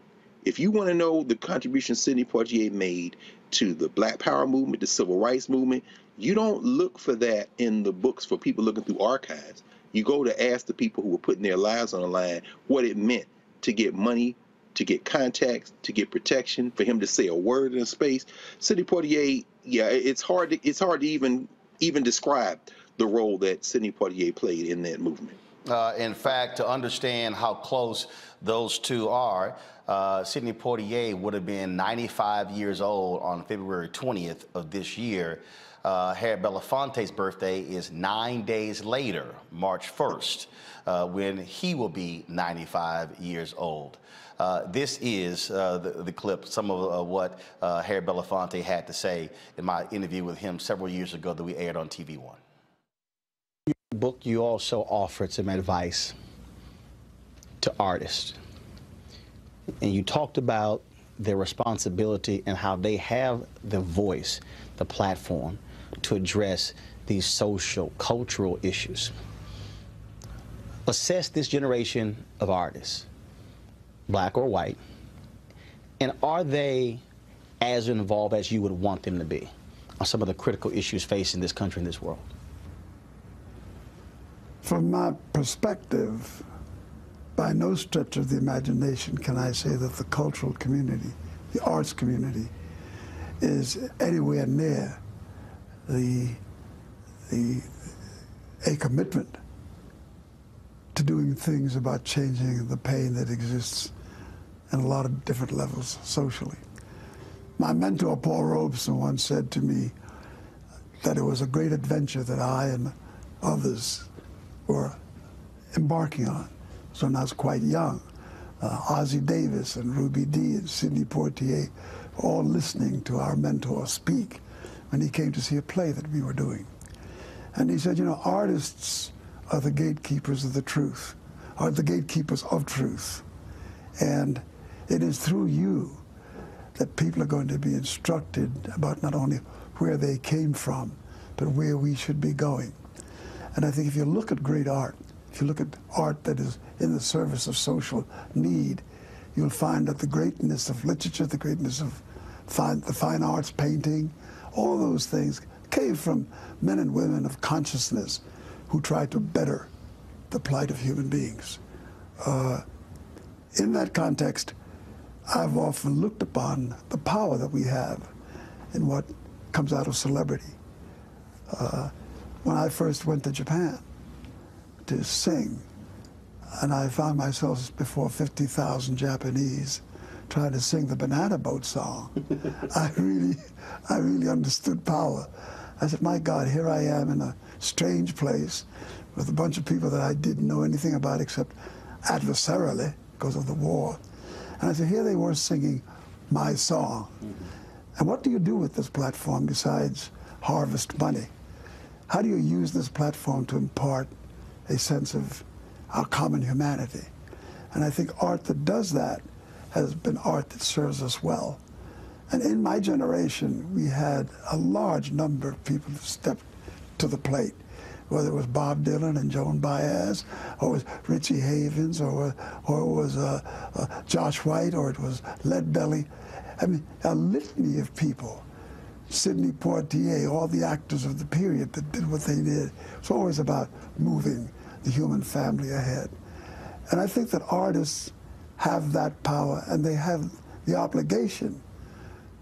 If you want to know the contribution Sidney Poitier made to the Black Power movement, the Civil Rights movement, you don't look for that in the books for people looking through archives. You go to ask the people who were putting their lives on the line what it meant to get money, to get contacts, to get protection, for him to say a word in a space. Sidney Poitier, yeah, it's hard to it's hard to even even describe the role that Sidney Poitier played in that movement. Uh, in fact, to understand how close those two are, uh, Sidney Poitier would have been 95 years old on February 20th of this year. Uh, Harry Belafonte's birthday is nine days later, March 1st, uh, when he will be 95 years old. Uh, this is uh, the, the, clip, some of uh, what uh, Harry Belafonte had to say in my interview with him several years ago that we aired on TV One. Book, you also offered some advice to artists. And you talked about their responsibility and how they have the voice, the platform to address these social, cultural issues. Assess this generation of artists, black or white, and are they as involved as you would want them to be on some of the critical issues facing this country and this world? From my perspective, by no stretch of the imagination can I say that the cultural community, the arts community, is anywhere near the, the, a commitment to doing things about changing the pain that exists in a lot of different levels socially. My mentor, Paul Robeson, once said to me that it was a great adventure that I and others were embarking on. So when I was quite young, uh, Ossie Davis and Ruby Dee and Sidney Poitier all listening to our mentor speak when he came to see a play that we were doing. And he said, you know, artists are the gatekeepers of the truth, are the gatekeepers of truth. And it is through you that people are going to be instructed about not only where they came from, but where we should be going. And I think if you look at great art, if you look at art that is in the service of social need, you'll find that the greatness of literature, the greatness of fine, the fine arts, painting, all those things came from men and women of consciousness who tried to better the plight of human beings. Uh, in that context, I've often looked upon the power that we have in what comes out of celebrity. Uh, when I first went to Japan to sing, and I found myself before 50,000 Japanese trying to sing the Banana Boat song, I really, I really understood power. I said, my God, here I am in a strange place with a bunch of people that I didn't know anything about except adversarially because of the war. And I said, here they were singing my song. Mm -hmm. And what do you do with this platform besides harvest money? How do you use this platform to impart a sense of our common humanity? And I think art that does that has been art that serves us well. And in my generation, we had a large number of people who stepped to the plate, whether it was Bob Dylan and Joan Baez, or it was Richie Havens, or, or it was uh, uh, Josh White, or it was Lead Belly. I mean, a litany of people. Sidney Poitier, all the actors of the period that did what they did. It's always about moving the human family ahead. And I think that artists have that power and they have the obligation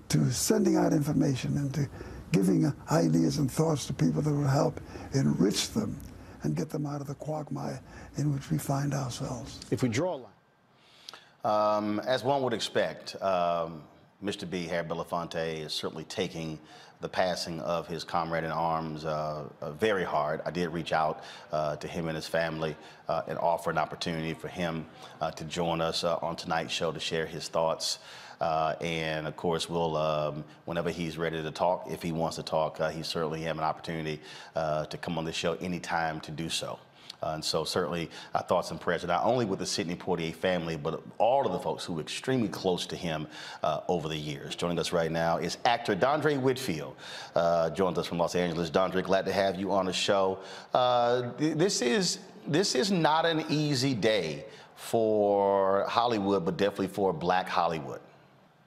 to sending out information and to giving ideas and thoughts to people that will help enrich them and get them out of the quagmire in which we find ourselves. If we draw a line. Um, as one would expect, um, Mr. B, Harry Belafonte, is certainly taking the passing of his comrade in arms uh, uh, very hard. I did reach out uh, to him and his family uh, and offer an opportunity for him uh, to join us uh, on tonight's show to share his thoughts. Uh, and of course, we'll, um, whenever he's ready to talk, if he wants to talk, uh, he certainly have an opportunity uh, to come on the show anytime to do so. Uh, and so certainly our thoughts and prayers are not only with the Sidney Poitier family, but all of the folks who were extremely close to him uh, over the years. Joining us right now is actor Dondre Whitfield. Uh, joins us from Los Angeles. Dondre, glad to have you on the show. Uh, this is this is not an easy day for Hollywood, but definitely for Black Hollywood.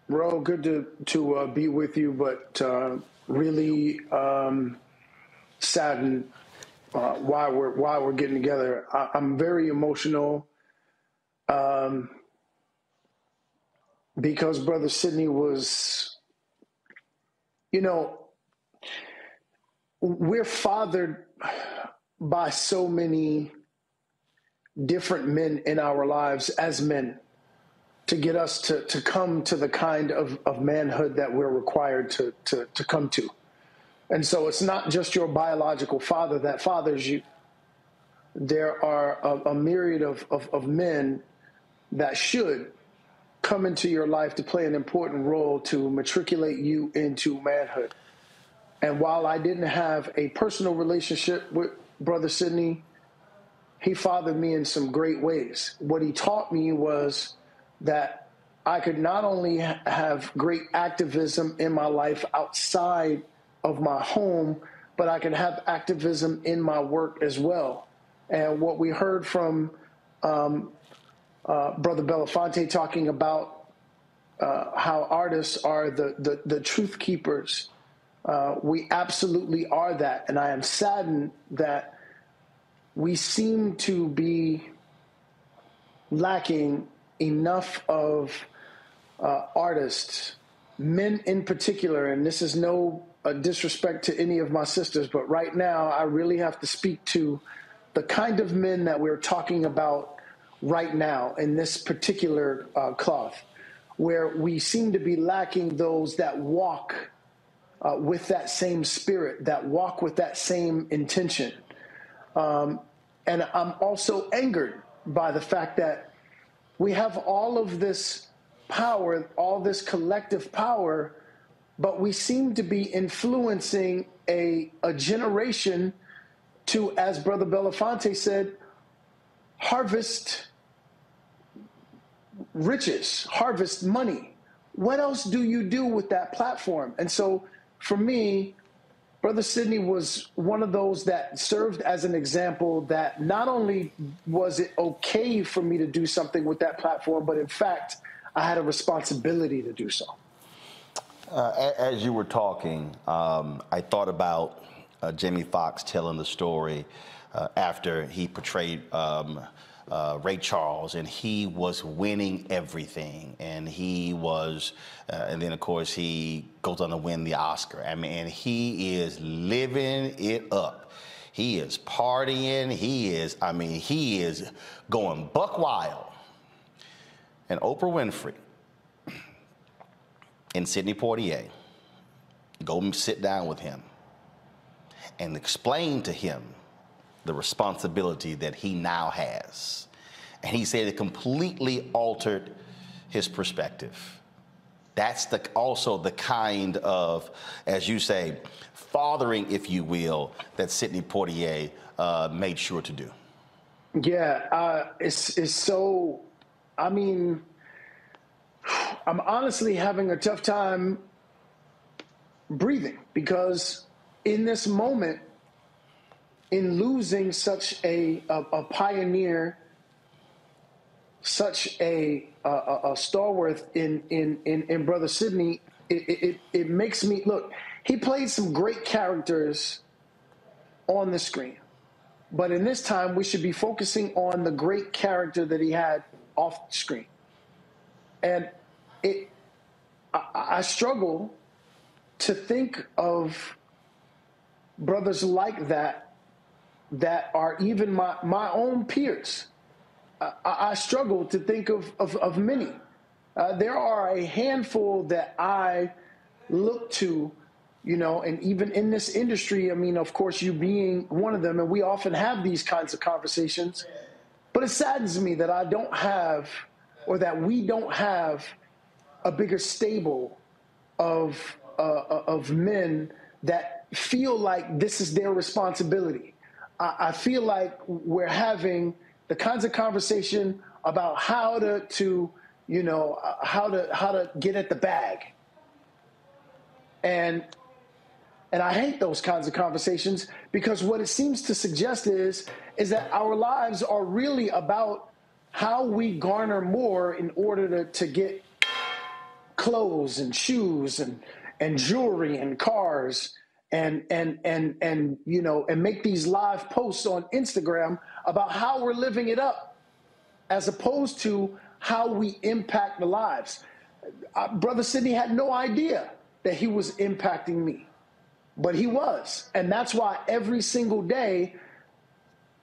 Ro, good to to uh, be with you, but uh, really um, saddened uh, why we're why we're getting together. I, am very emotional um, because brother Sidney was, you know, we're fathered by so many different men in our lives as men to get us to, to come to the kind of, of manhood that we're required to, to, to come to. And so it's not just your biological father that fathers you. There are a, a myriad of, of, of men that should come into your life to play an important role to matriculate you into manhood. And while I didn't have a personal relationship with Brother Sidney, he fathered me in some great ways. What he taught me was that I could not only have great activism in my life outside of my home, but I could have activism in my work as well. And what we heard from um, uh, Brother Belafonte talking about uh, how artists are the, the, the truth keepers, uh, we absolutely are that. And I am saddened that we seem to be lacking enough of uh, artists, men in particular, and this is no a disrespect to any of my sisters, but right now I really have to speak to the kind of men that we're talking about right now in this particular uh, cloth, where we seem to be lacking those that walk uh, with that same spirit, that walk with that same intention. Um, and I'm also angered by the fact that we have all of this power, all this collective power but we seem to be influencing a, a generation to, as Brother Belafonte said, harvest riches, harvest money. What else do you do with that platform? And so for me, Brother Sidney was one of those that served as an example that not only was it okay for me to do something with that platform, but in fact, I had a responsibility to do so. Uh, as you were talking, um, I thought about uh, Jamie Foxx telling the story uh, after he portrayed um, uh, Ray Charles, and he was winning everything, and he was, uh, and then of course he goes on to win the Oscar. I mean, and he is living it up. He is partying. He is, I mean, he is going buck wild. And Oprah Winfrey and Sidney Poitier, go sit down with him and explain to him the responsibility that he now has. And he said it completely altered his perspective. That's the, also the kind of, as you say, fathering, if you will, that Sidney Poitier uh, made sure to do. Yeah, uh, it's, it's so, I mean, I'm honestly having a tough time breathing because in this moment, in losing such a, a, a pioneer, such a, a, a in, in, in, in Brother Sidney, it, it, it makes me look. He played some great characters on the screen. But in this time, we should be focusing on the great character that he had off screen. And it, I, I struggle to think of brothers like that that are even my, my own peers. I, I struggle to think of, of, of many. Uh, there are a handful that I look to, you know, and even in this industry, I mean, of course, you being one of them, and we often have these kinds of conversations, but it saddens me that I don't have, or that we don't have a bigger stable of uh, uh, of men that feel like this is their responsibility. I, feel like we're having the kinds of conversation about how to, to you know, uh, how to how to get at the bag. And and I hate those kinds of conversations because what it seems to suggest is is that our lives are really about how we garner more in order to, to get clothes and shoes and and jewelry and cars and and and and you know and make these live posts on Instagram about how we're living it up as opposed to how we impact the lives. Uh, Brother Sidney had no idea that he was impacting me, but he was. And that's why every single day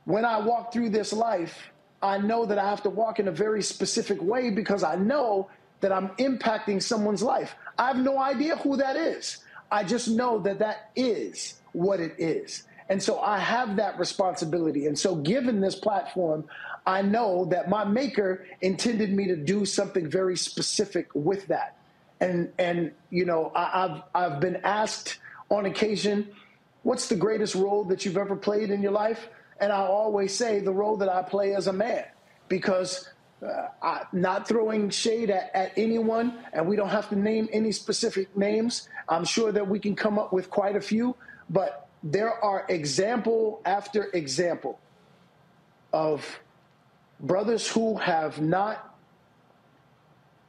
when I walk through this life, I know that I have to walk in a very specific way because I know that I'm impacting someone's life. I have no idea who that is. I just know that that is what it is. And so I have that responsibility. And so, given this platform, I know that my maker intended me to do something very specific with that. And and you know, I, have I've been asked on occasion, what's the greatest role that you've ever played in your life? And I always say the role that I play as a man, because uh, not throwing shade at, at anyone, and we don't have to name any specific names. I'm sure that we can come up with quite a few, but there are example after example of brothers who have not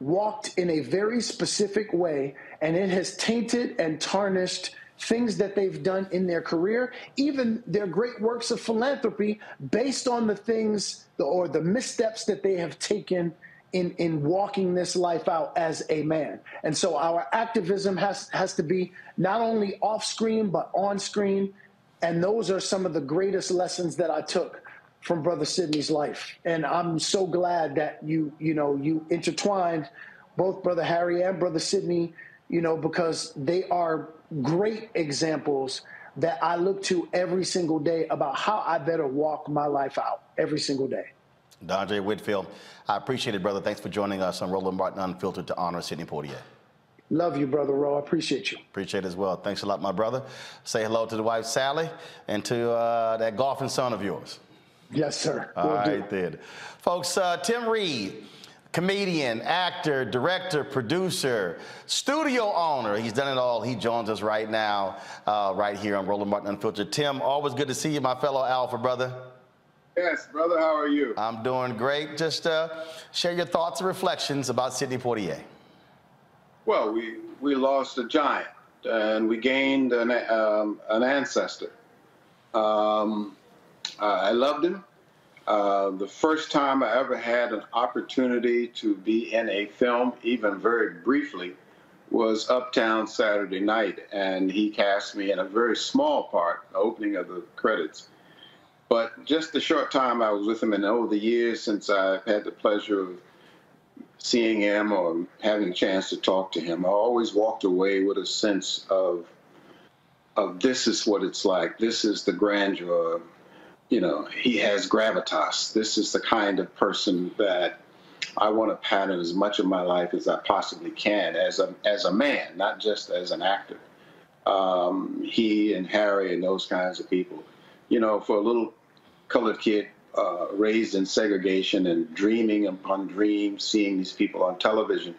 walked in a very specific way, and it has tainted and tarnished things that they've done in their career, even their great works of philanthropy, based on the things or the missteps that they have taken in, in walking this life out as a man. And so our activism has, has to be not only off screen, but on screen. And those are some of the greatest lessons that I took from Brother Sidney's life. And I'm so glad that you, you know, you intertwined both Brother Harry and Brother Sidney, you know, because they are great examples that I look to every single day about how I better walk my life out every single day. Dondre Whitfield, I appreciate it, brother. Thanks for joining us on Roland Martin Unfiltered to honor Sidney Poitier. Love you, brother Ro. I appreciate you. Appreciate it as well. Thanks a lot, my brother. Say hello to the wife, Sally, and to uh, that golfing son of yours. Yes, sir. All right, then. Folks, uh, Tim Reid, comedian, actor, director, producer, studio owner. He's done it all. He joins us right now, uh, right here on Roland Martin Unfiltered. Tim, always good to see you, my fellow Alpha brother. Yes, brother. How are you? I'm doing great. Just uh, share your thoughts and reflections about Sidney Poitier. Well, we we lost a giant, and we gained an um, an ancestor. Um, I loved him. Uh, the first time I ever had an opportunity to be in a film, even very briefly, was Uptown Saturday Night, and he cast me in a very small part, the opening of the credits. But just the short time I was with him, and over the years since I've had the pleasure of seeing him or having a chance to talk to him, I always walked away with a sense of of this is what it's like. This is the grandeur you know, he has gravitas. This is the kind of person that I want to pattern as much of my life as I possibly can as a as a man, not just as an actor. Um, he and Harry and those kinds of people. You know, for a little colored kid uh, raised in segregation and dreaming upon dreams, seeing these people on television,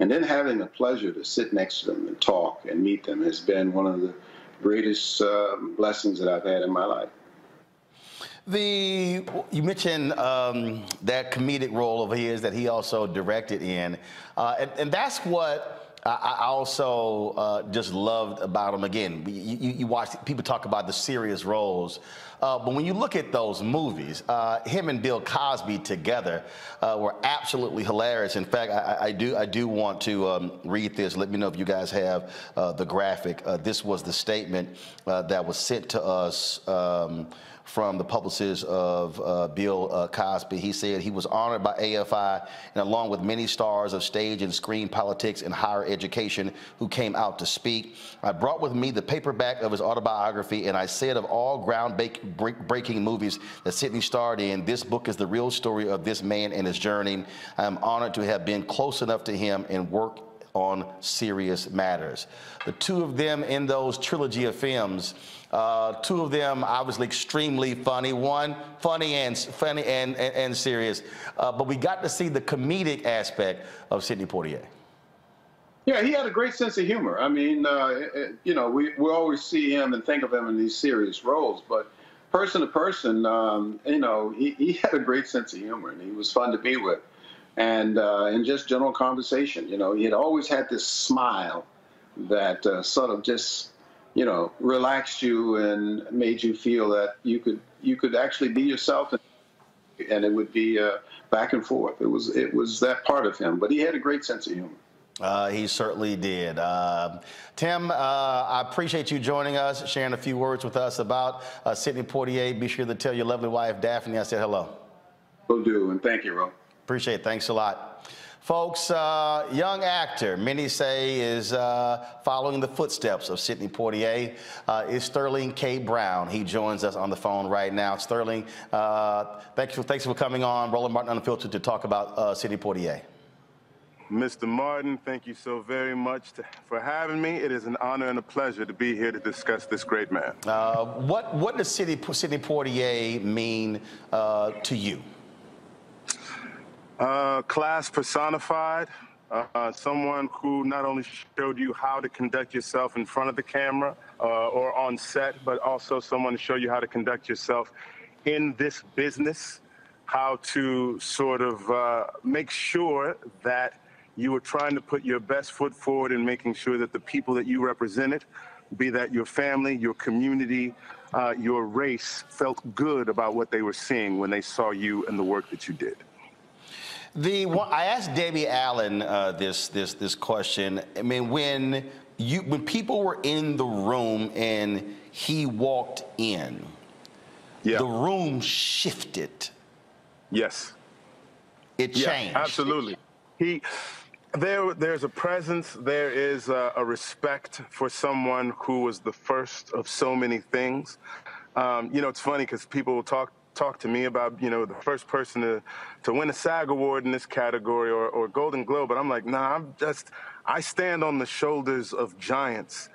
and then having the pleasure to sit next to them and talk and meet them has been one of the greatest uh, blessings that I've had in my life. The you mentioned um, that comedic role of his that he also directed in, uh, and, and, that's what I, I also uh, just loved about him. Again, you, you, watch people talk about the serious roles, uh, but when you look at those movies, uh, him and Bill Cosby together uh, were absolutely hilarious. In fact, I, I do I do want to um, read this. Let me know if you guys have uh, the graphic. this was the statement that was sent to us. Um, from the publicist of uh, Bill uh, Cosby. He said he was honored by AFI and along with many stars of stage and screen politics and higher education who came out to speak. I brought with me the paperback of his autobiography and I said of all groundbreaking movies that Sidney starred in, this book is the real story of this man and his journey. I am honored to have been close enough to him and work on serious matters. The two of them in those trilogy of films, uh, two of them obviously extremely funny. One funny and funny and and, and serious, uh, but we got to see the comedic aspect of Sidney Poitier. Yeah, he had a great sense of humor. I mean, uh, you know, we, we always see him and think of him in these serious roles, but person to person, um, you know, he, he had a great sense of humor and he was fun to be with. And uh, in just general conversation, you know, he had always had this smile that uh, sort of just, you know, relaxed you and made you feel that you could you could actually be yourself, and, and it would be uh, back and forth. It was it was that part of him, but he had a great sense of humor. Uh, he certainly did. Uh, Tim, uh, I appreciate you joining us, sharing a few words with us about uh, Sidney Poitier. Be sure to tell your lovely wife, Daphne, I said hello. Will do, and thank you, Ro. Appreciate it. Thanks a lot. Folks, uh, young actor, many say is uh, following the footsteps of Sidney Poitier, uh, is Sterling K. Brown. He joins us on the phone right now. Sterling, uh, thanks, for, thanks for coming on Roland Martin Unfiltered to talk about uh, Sidney Poitier. Mr. Martin, thank you so very much to, for having me. It is an honor and a pleasure to be here to discuss this great man. Uh, what, what does Sidney, Sidney Poitier mean uh, to you? Uh, class personified. Uh, someone who not only showed you how to conduct yourself in front of the camera uh, or on set, but also someone to show you how to conduct yourself in this business, how to sort of uh, make sure that you were trying to put your best foot forward in making sure that the people that you represented, be that your family, your community, uh, your race, felt good about what they were seeing when they saw you and the work that you did. The one, I asked Debbie Allen uh, this this this question. I mean, when you when people were in the room and he walked in, yeah. the room shifted. Yes. It yeah, changed. Absolutely. He there, there's a presence, there is a, a, respect for someone who was the first of so many things. Um, you know, it's funny because people will talk talk to me about, you know, the first person to, to win a SAG award in this category or, or Golden Globe, but I'm like, nah, I'm just, I stand on the shoulders of giants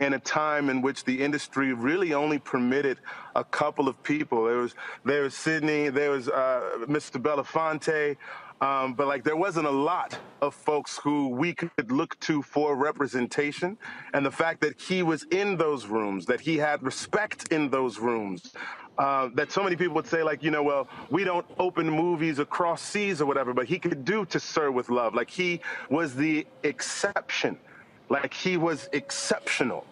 in a time in which the industry really only permitted a couple of people. There was there was Sidney, there was uh, Mr. Belafonte, um, but like there wasn't a lot of folks who we could look to for representation. And the fact that he was in those rooms, that he had respect in those rooms, uh, that so many people would say, like, you know, well, we don't open movies across seas or whatever, but he could do To Sir with Love. Like he was the exception. Like he was exceptional.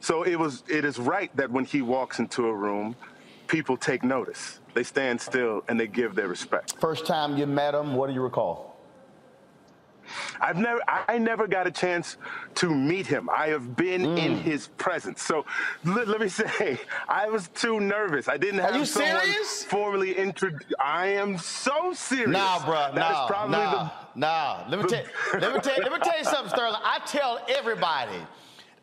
So it was it is right that when he walks into a room, people take notice. They stand still and they give their respect. First time you met him, what do you recall? I've never, I never got a chance to meet him. I have been mm. in his presence. So let, let, me say, I was too nervous. I didn't have Are you someone serious? formally introduced. I am so serious. Nah, bro. That nah, is probably nah, the, nah. Let me tell. let me tell. Let me tell you something, Sterling. I tell everybody,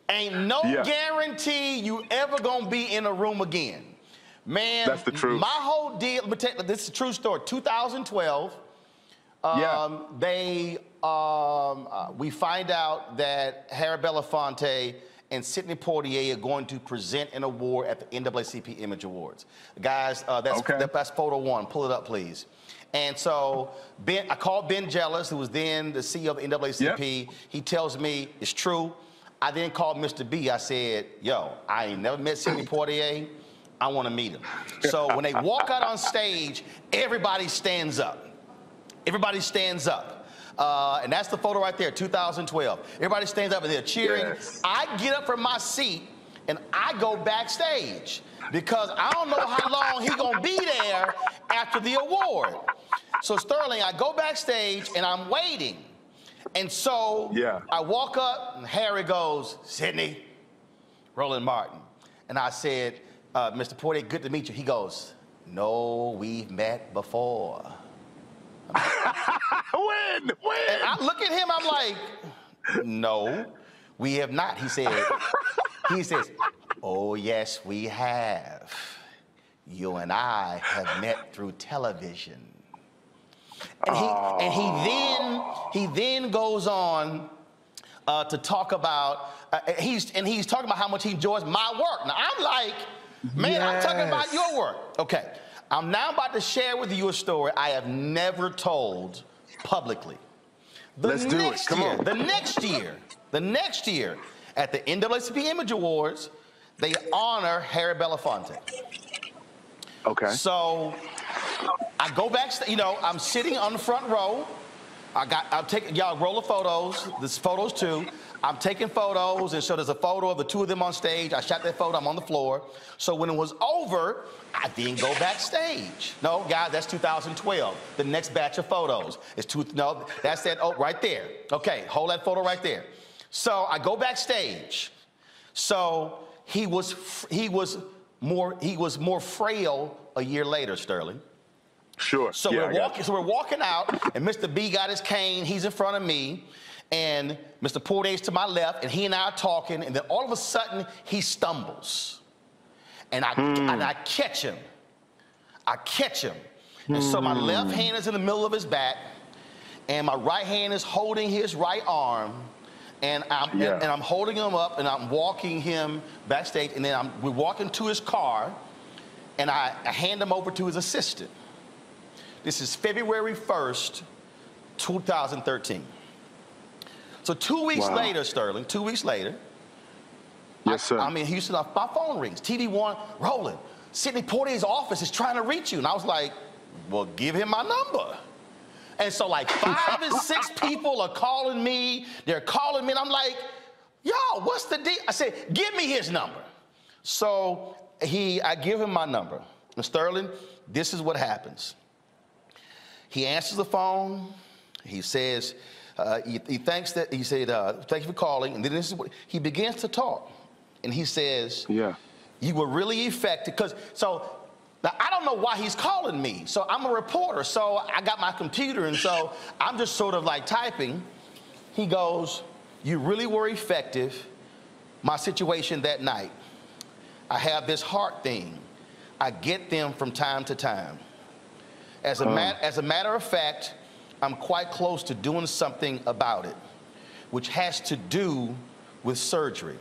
ain't no yeah. guarantee you ever gonna be in a room again. Man, that's the truth. My whole deal. Let me tell you, this is a true story. 2012. Um, yeah. They um, uh, we find out that Harry Belafonte and Sidney Poitier are going to present an award at the NAACP Image Awards. Guys, uh, that's, okay. that, that's photo one. Pull it up, please. And so Ben, I called Ben Jealous, who was then the CEO of the NAACP. Yep. He tells me it's true. I then called Mr. B. I said, yo, I ain't never met Sidney Poitier. I want to meet him. So when they walk out on stage, everybody stands up. Everybody stands up. Uh, and that's the photo right there, 2012. Everybody stands up and they're cheering. Yes. I get up from my seat and I go backstage because I don't know how long he's gonna be there after the award. So Sterling, I go backstage and I'm waiting. And so yeah. I walk up and Harry goes, Sidney, Roland Martin. And I said, uh, Mr. Poitier, good to meet you. He goes, no, we've met before. when? When? And I look at him, I'm like, no, we have not. He said, he says, oh, yes, we have. You and I have met through television. And he, and he then he then goes on uh, to talk about uh, he's and he's talking about how much he enjoys my work. Now I'm like, man, I'm talking about your work. Okay, I'm now about to share with you a story I have never told publicly. The Let's do it. next Come year, on. The next year, the next year, at the NAACP Image Awards, they honor Harry Belafonte. Okay. So I go back, you know, I'm sitting on the front row. I got, I'll take, y'all roll of photos. This photos too. I'm taking photos, and so there's a photo of the two of them on stage. I shot that photo. I'm on the floor. So when it was over, I didn't go backstage. No, guys, that's 2012. The next batch of photos is two. No, that's that. Oh, right there. Okay, hold that photo right there. So I go backstage. So he was, he was more, he was more frail a year later, Sterling. Sure. So Yeah, we're walking. So we're walking out, and Mr. B got his cane. He's in front of me, and Mr. Poitier's to my left, and he and I are talking. And then all of a sudden, he stumbles, and I hmm. and I catch him. I catch him, and so my hmm. left hand is in the middle of his back, and my right hand is holding his right arm. And I'm, Yeah. and, and I'm holding him up and I'm walking him backstage. And then I'm, we're walking to his car and I, I hand him over to his assistant. This is February 1st, 2013. So two weeks Wow. later, Sterling, two weeks later, Yes, sir. I, I'm in Houston, uh, my phone rings. TV One, Roland, Sidney Poitier's office is trying to reach you. And I was like, well, give him my number. And so like five and six people are calling me. They're calling me, and I'm like, y'all, what's the deal? I said, give me his number. So he, I give him my number. And Sterling, this is what happens. He answers the phone. He says, uh, he, he thanks that he said, uh, "Thank you for calling." And then this is what he begins to talk, and he says, "Yeah, you were really effective." Because so now I don't know why he's calling me. So I'm a reporter, so I got my computer, and so I'm just sort of like typing. He goes, "You really were effective." My situation that night. I have this heart thing. I get them from time to time. As a, mat- as a matter of fact, I'm quite close to doing something about it, which has to do with surgery.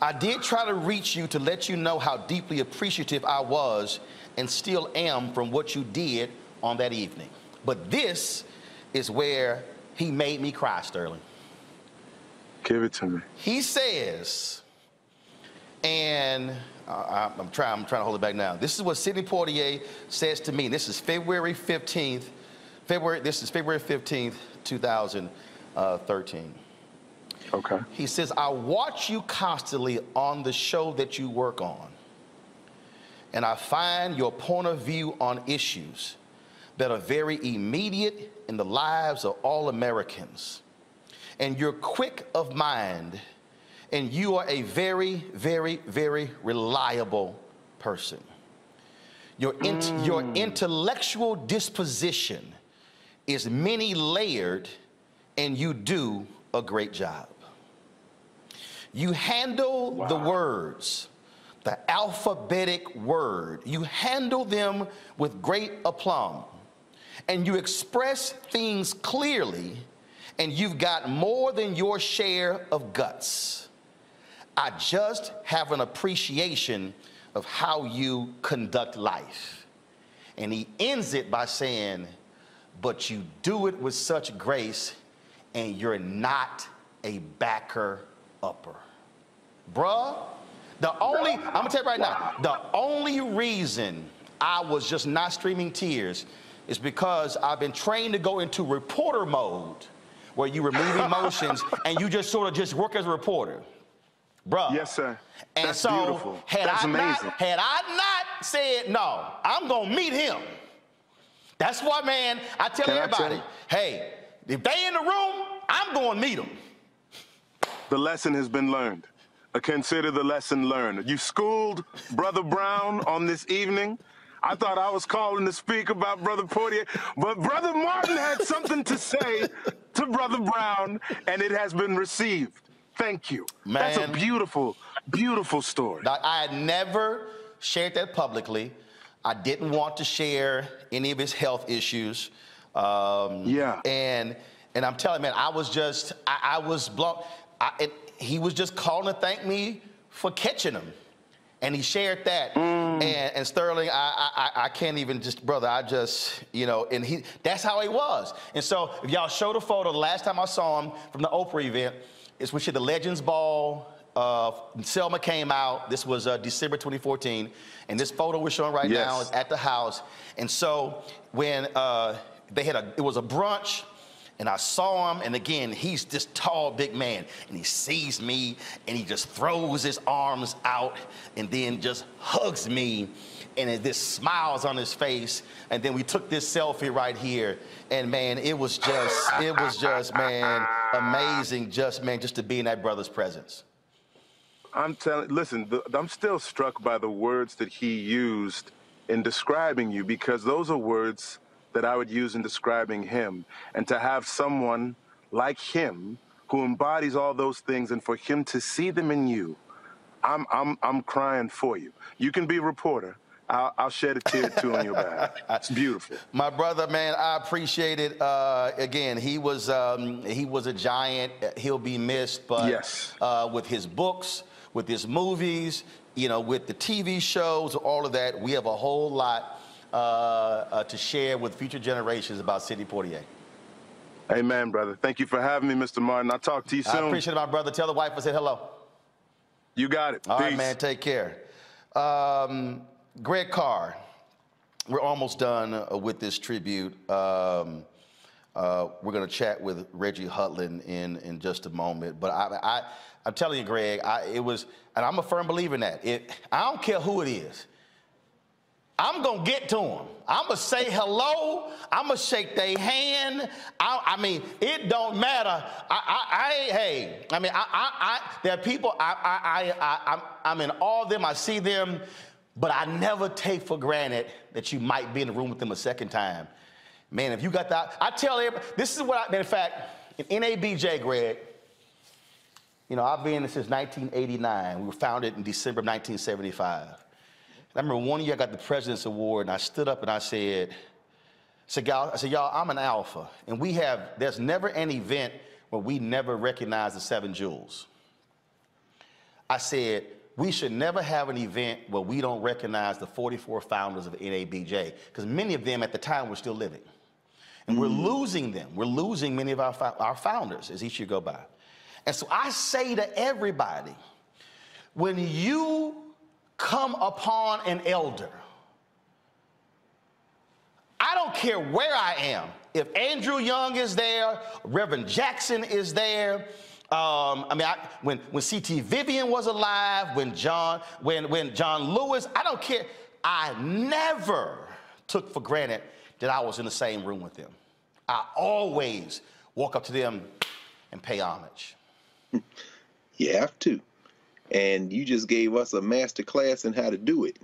I did try to reach you to let you know how deeply appreciative I was and still am from what you did on that evening. But this is where he made me cry, Sterling. Give it to me. He says, and uh, I'm trying, I'm trying to hold it back now. This is what Sidney Poitier says to me. This is February 15th. February. This is February 15th, 2013. Uh, okay. He says, I watch you constantly on the show that you work on, and I find your point of view on issues that are very immediate in the lives of all Americans. And you're quick of mind, and you are a very, very, very reliable person. Your, int- your mm. intellectual disposition is many layered, and you do a great job. You handle the words, the alphabetic word, you handle them with great aplomb, and you express things clearly, and you've got more than your share of guts. I just have an appreciation of how you conduct life. And he ends it by saying, but you do it with such grace, and you're not a backer upper. Bruh, the only, I'm gonna tell you right now, the only reason I was just not streaming tears is because I've been trained to go into reporter mode where you remove emotions and you just sort of just work as a reporter. Bruh. Yes, sir. And That's so beautiful. had That's I amazing. not had I not said no, I'm gonna meet him. That's why, man, I tell Can I everybody, you? hey, if they in the room, I'm going to meet them. The lesson has been learned. Uh, Consider the lesson learned. You schooled Brother Brown on this evening. I thought I was calling to speak about Brother Poitier, but Brother Martin had something to say to Brother Brown, and it has been received. Thank you. Man, That's a beautiful, beautiful story. I had never shared that publicly. I didn't want to share any of his health issues. Um, Yeah. And And I'm telling you, man, I was just, I, I was blown. I, it, he was just calling to thank me for catching him. And he shared that. And, and Sterling, I, I, I can't even just, brother, I just, you know, and he, that's how he was. And so if y'all showed a photo, the last time I saw him from the Oprah event, is we did the Legends Ball. Uh, Selma came out. This was uh, December 2014. And this photo we're showing right Yes. now is at the house. And so when uh, they had a, it was a brunch, and I saw him, and again, he's this tall, big man, and he sees me, and he just throws his arms out, and then just hugs me, and this smiles on his face, and then we took this selfie right here, and man, it was just, it was just, man, amazing, just man, just to be in that brother's presence. I'm telling. Listen, the, I'm still struck by the words that he used in describing you because those are words that I would use in describing him. And to have someone like him who embodies all those things, and for him to see them in you, I'm I'm I'm crying for you. You can be a reporter. I'll, I'll shed a tear too on your back. It's beautiful. My brother, man, I appreciate it. Uh, again, he was um, he was a giant. He'll be missed, but Yes. uh, with his books, with his movies, you know, with the TV shows, all of that, we have a whole lot uh, uh, to share with future generations about Sidney Poitier. Amen, brother. Thank you for having me, Mr. Martin. I'll talk to you soon. I appreciate it, my brother. Tell the wife I said hello. You got it. All right, Peace. man. Take care. Um, Greg Carr, we're almost done uh, with this tribute. Um, uh, we're going to chat with Reggie Hudlin in, in just a moment. But I, I, I'm telling you, Greg, I, it was, and I'm a firm believer in that. It, I don't care who it is. I'm gonna get to them. I'm gonna say hello. I'm gonna shake their hand. I, I mean, it don't matter. I, I, I hey, I mean, I, I, I there are people. I, I, I, I, I'm, I'm in awe of them. I see them, but I never take for granted that you might be in the room with them a second time. Man, if you got that, I tell everybody. This is what I. In fact, in NABJ, Greg. You know, I've been since 1989. We were founded in December of 1975. I remember one year I got the President's Award, and I stood up and I said, I said, y'all, I said, y'all, I'm an alpha, and we have, there's never an event where we never recognize the seven jewels. I said, we should never have an event where we don't recognize the 44 founders of NABJ, because many of them at the time were still living. And we're mm-hmm. losing them. We're losing many of our, our founders as each year go by. And so I say to everybody, when you come upon an elder, I don't care where I am. If Andrew Young is there, Reverend Jackson is there. Um, I mean, I, when when C.T. Vivian was alive, when John when when John Lewis, I don't care. I never took for granted that I was in the same room with them. I always walk up to them and pay homage. You have to. And you just gave us a master class in how to do it.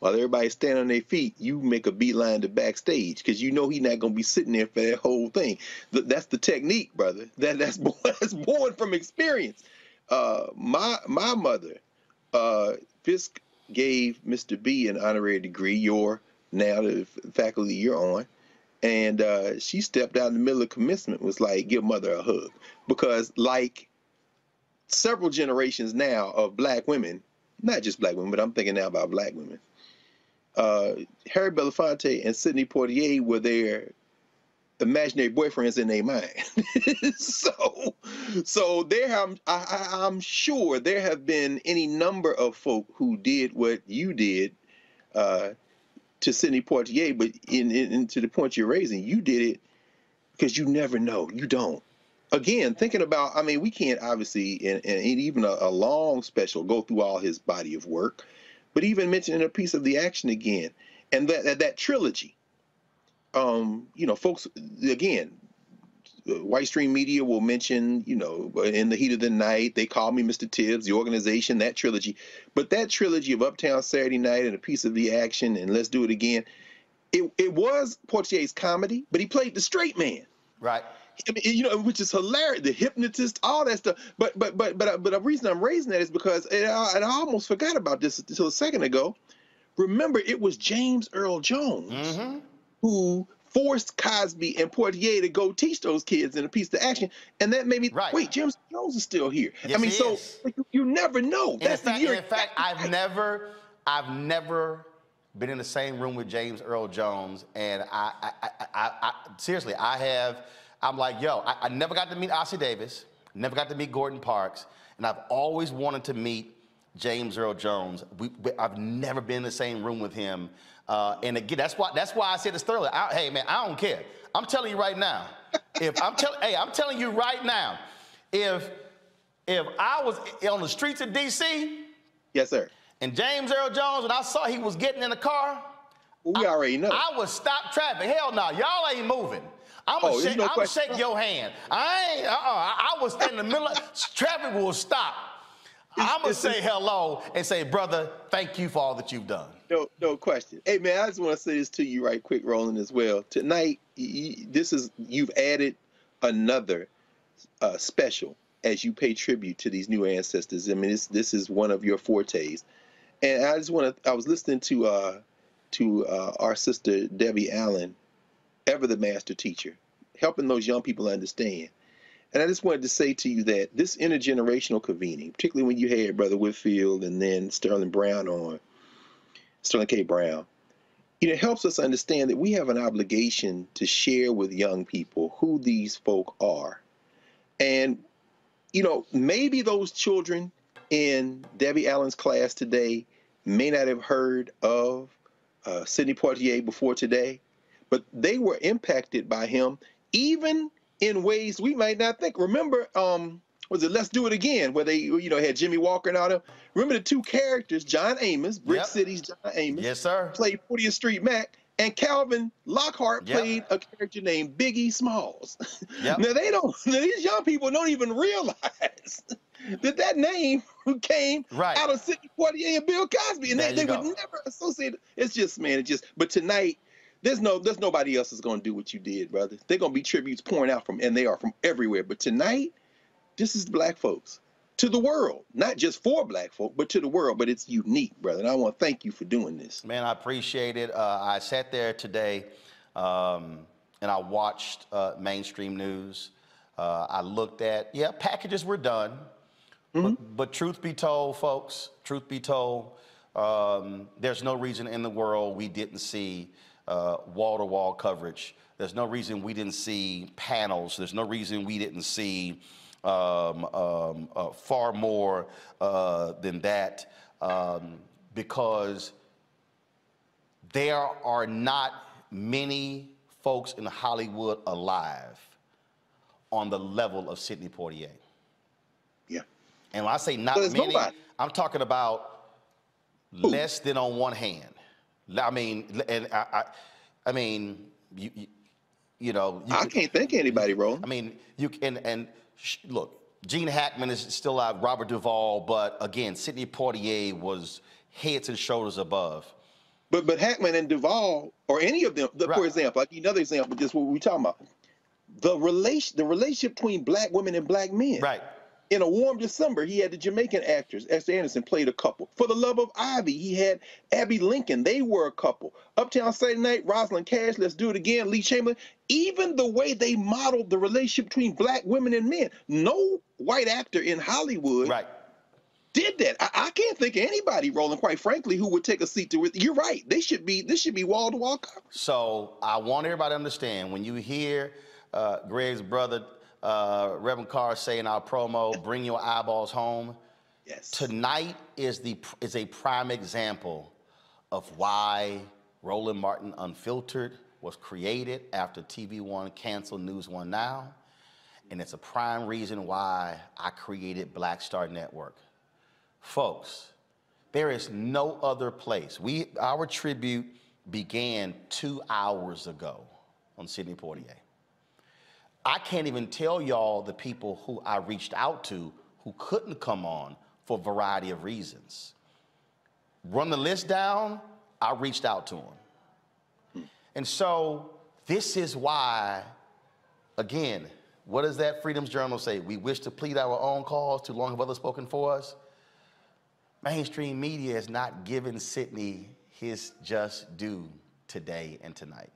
While everybody's standing on their feet, you make a beeline to backstage because you know he's not going to be sitting there for that whole thing. Th- That's the technique, brother. That that's born, that's born from experience. Uh, my my mother, uh, Fisk gave Mr. B an honorary degree. Your now the faculty you're on, and uh, she stepped out in the middle of commencement was like, "Give mother a hug," because like several generations now of black women, not just black women, but I'm thinking now about black women. Uh, Harry Belafonte and Sidney Poitier were their imaginary boyfriends in their mind. so, so there, have, I, I, I'm sure there have been any number of folk who did what you did uh, to Sidney Poitier, but in, in, in to the point you're raising, you did it because you never know. You don't again, thinking about, I mean, we can't obviously, in, even a, a long special, go through all his body of work, but even mentioning a piece of the action again, and that that, that trilogy. Um, you know, folks, again, White Stream Media will mention, you know, in the heat of the night, they call me Mr. Tibbs, the organization, that trilogy, but that trilogy of Uptown Saturday Night and a piece of the action and Let's Do It Again, it it was Poitier's comedy, but he played the straight man. Right. I mean, you know, which is hilarious. The hypnotist, all that stuff. But but but but uh, but the reason I'm raising that is because and I, I almost forgot about this until a second ago. Remember, it was James Earl Jones mm-hmm. who forced Cosby and Poitier to go teach those kids in a piece of action, and that made me Right. wait. James Jones is still here. Yes, I mean, he so you, you never know. In That's fact, the year. in fact, I've never, I've never been in the same room with James Earl Jones, and I, I, I, I seriously, I have. I'm like, yo, I, I never got to meet Ossie Davis, never got to meet Gordon Parks, and I've always wanted to meet James Earl Jones. We, we- I've never been in the same room with him, uh, and again, that's why that's why I said this earlier. I, hey, man, I don't care. I'm telling you right now. If I'm telling, hey, I'm telling you right now, if if I was on the streets of D.C. Yes, sir. And James Earl Jones, when I saw he was getting in the car. We already know. I would stop traffic. Hell no, y'all ain't moving. I'm Oh, gonna there's shake, no I'm shake your hand. I ain't. Uh-uh. I, I was in the middle. of Traffic will stop. I'm gonna say hello and say, brother, thank you for all that you've done. No, no question. Hey man, I just want to say this to you right quick, Roland, as well. Tonight, y- y- this is you've added another uh, special as you pay tribute to these new ancestors. I mean, this this is one of your fortes, and I just want to. I was listening to uh, to uh, our sister Debbie Allen, ever the master teacher, helping those young people understand. And I just wanted to say to you that this intergenerational convening, particularly when you had Brother Whitfield and then Sterling Brown on, Sterling K. Brown, you know, it helps us understand that we have an obligation to share with young people who these folk are. And, you know, maybe those children in Debbie Allen's class today may not have heard of uh, Sidney Poitier before today, but they were impacted by him, even in ways we might not think. Remember, um, was it Let's Do It Again, where they, you know, had Jimmie Walker and all them? Remember the two characters, John Amos, Brick Yep. City's John Amos, Yes, sir. played 40th Street Mac, and Calvin Lockhart Yep. played a character named Biggie Smalls. Yep. Now they don't. Now these young people don't even realize that that name came Right. out of Sidney Poitier and Bill Cosby, and There they, they would never associate. It's just man, it just. But tonight, there's no, there's nobody else is going to do what you did, brother. They're going to be tributes pouring out from, and they are from everywhere. But tonight, this is black folks to the world, not just for black folk, but to the world. But it's unique, brother. And I want to thank you for doing this. Man, I appreciate it. Uh, I sat there today um, and I watched uh, mainstream news. Uh, I looked at, yeah, packages were done. But, but truth be told, folks, truth be told, um, there's no reason in the world we didn't see wall to wall coverage. There's no reason we didn't see panels. There's no reason we didn't see um, um, uh, far more uh, than that um, because there are not many folks in Hollywood alive on the level of Sidney Poitier. Yeah. And when I say not many, nobody. I'm talking about less than on one hand. I mean, and I, I, I mean, you, you, you know, you I could- can't think of anybody, Roland. I mean, you can and sh- look, Gene Hackman is still out, Robert Duvall, but again, Sidney Poitier was heads and shoulders above. But but Hackman and Duvall, or any of them, the, for example, you another example, just what we talking about. The relation the relationship between black women and black men. Right. In a warm December, he had the Jamaican actors. Esther Anderson played a couple. For the Love of Ivy, he had Abbey Lincoln. They were a couple. Uptown Saturday Night, Rosalind Cash, Let's Do It Again, Lee Chamberlin. Even the way they modeled the relationship between black women and men. No white actor in Hollywood right. did that. I, I can't think of anybody, Roland, quite frankly, who would take a seat to it. You're right. They should be. This should be wall to wall. So I want everybody to understand when you hear uh, Greg's brother, uh, Reverend Carr, say in our promo, "Bring your eyeballs home." Yes. Tonight is the is a prime example of why Roland Martin Unfiltered was created after TV One canceled News One Now, and it's a prime reason why I created Black Star Network. Folks, there is no other place. We our tribute began two hours ago on Sidney Poitier. I can't even tell y'all the people who I reached out to who couldn't come on for a variety of reasons. Run the list down, I reached out to them. And so this is why, again, what does that Freedom's Journal say? We wish to plead our own cause, too long have others spoken for us. Mainstream media is not giving Sidney his just due today and tonight.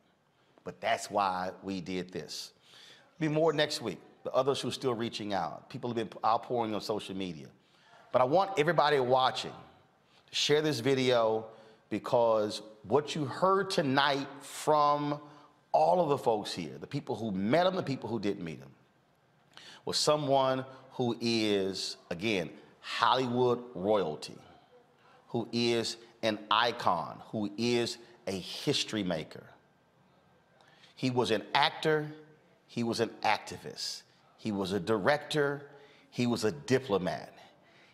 but that's why we did this. Be more next week. The others who are still reaching out. People have been outpouring on social media. But I want everybody watching to share this video because what you heard tonight from all of the folks here, the people who met him, the people who didn't meet him, was someone who is, again, Hollywood royalty, who is an icon, who is a history maker. He was an actor, he was an activist, he was a director, he was a diplomat,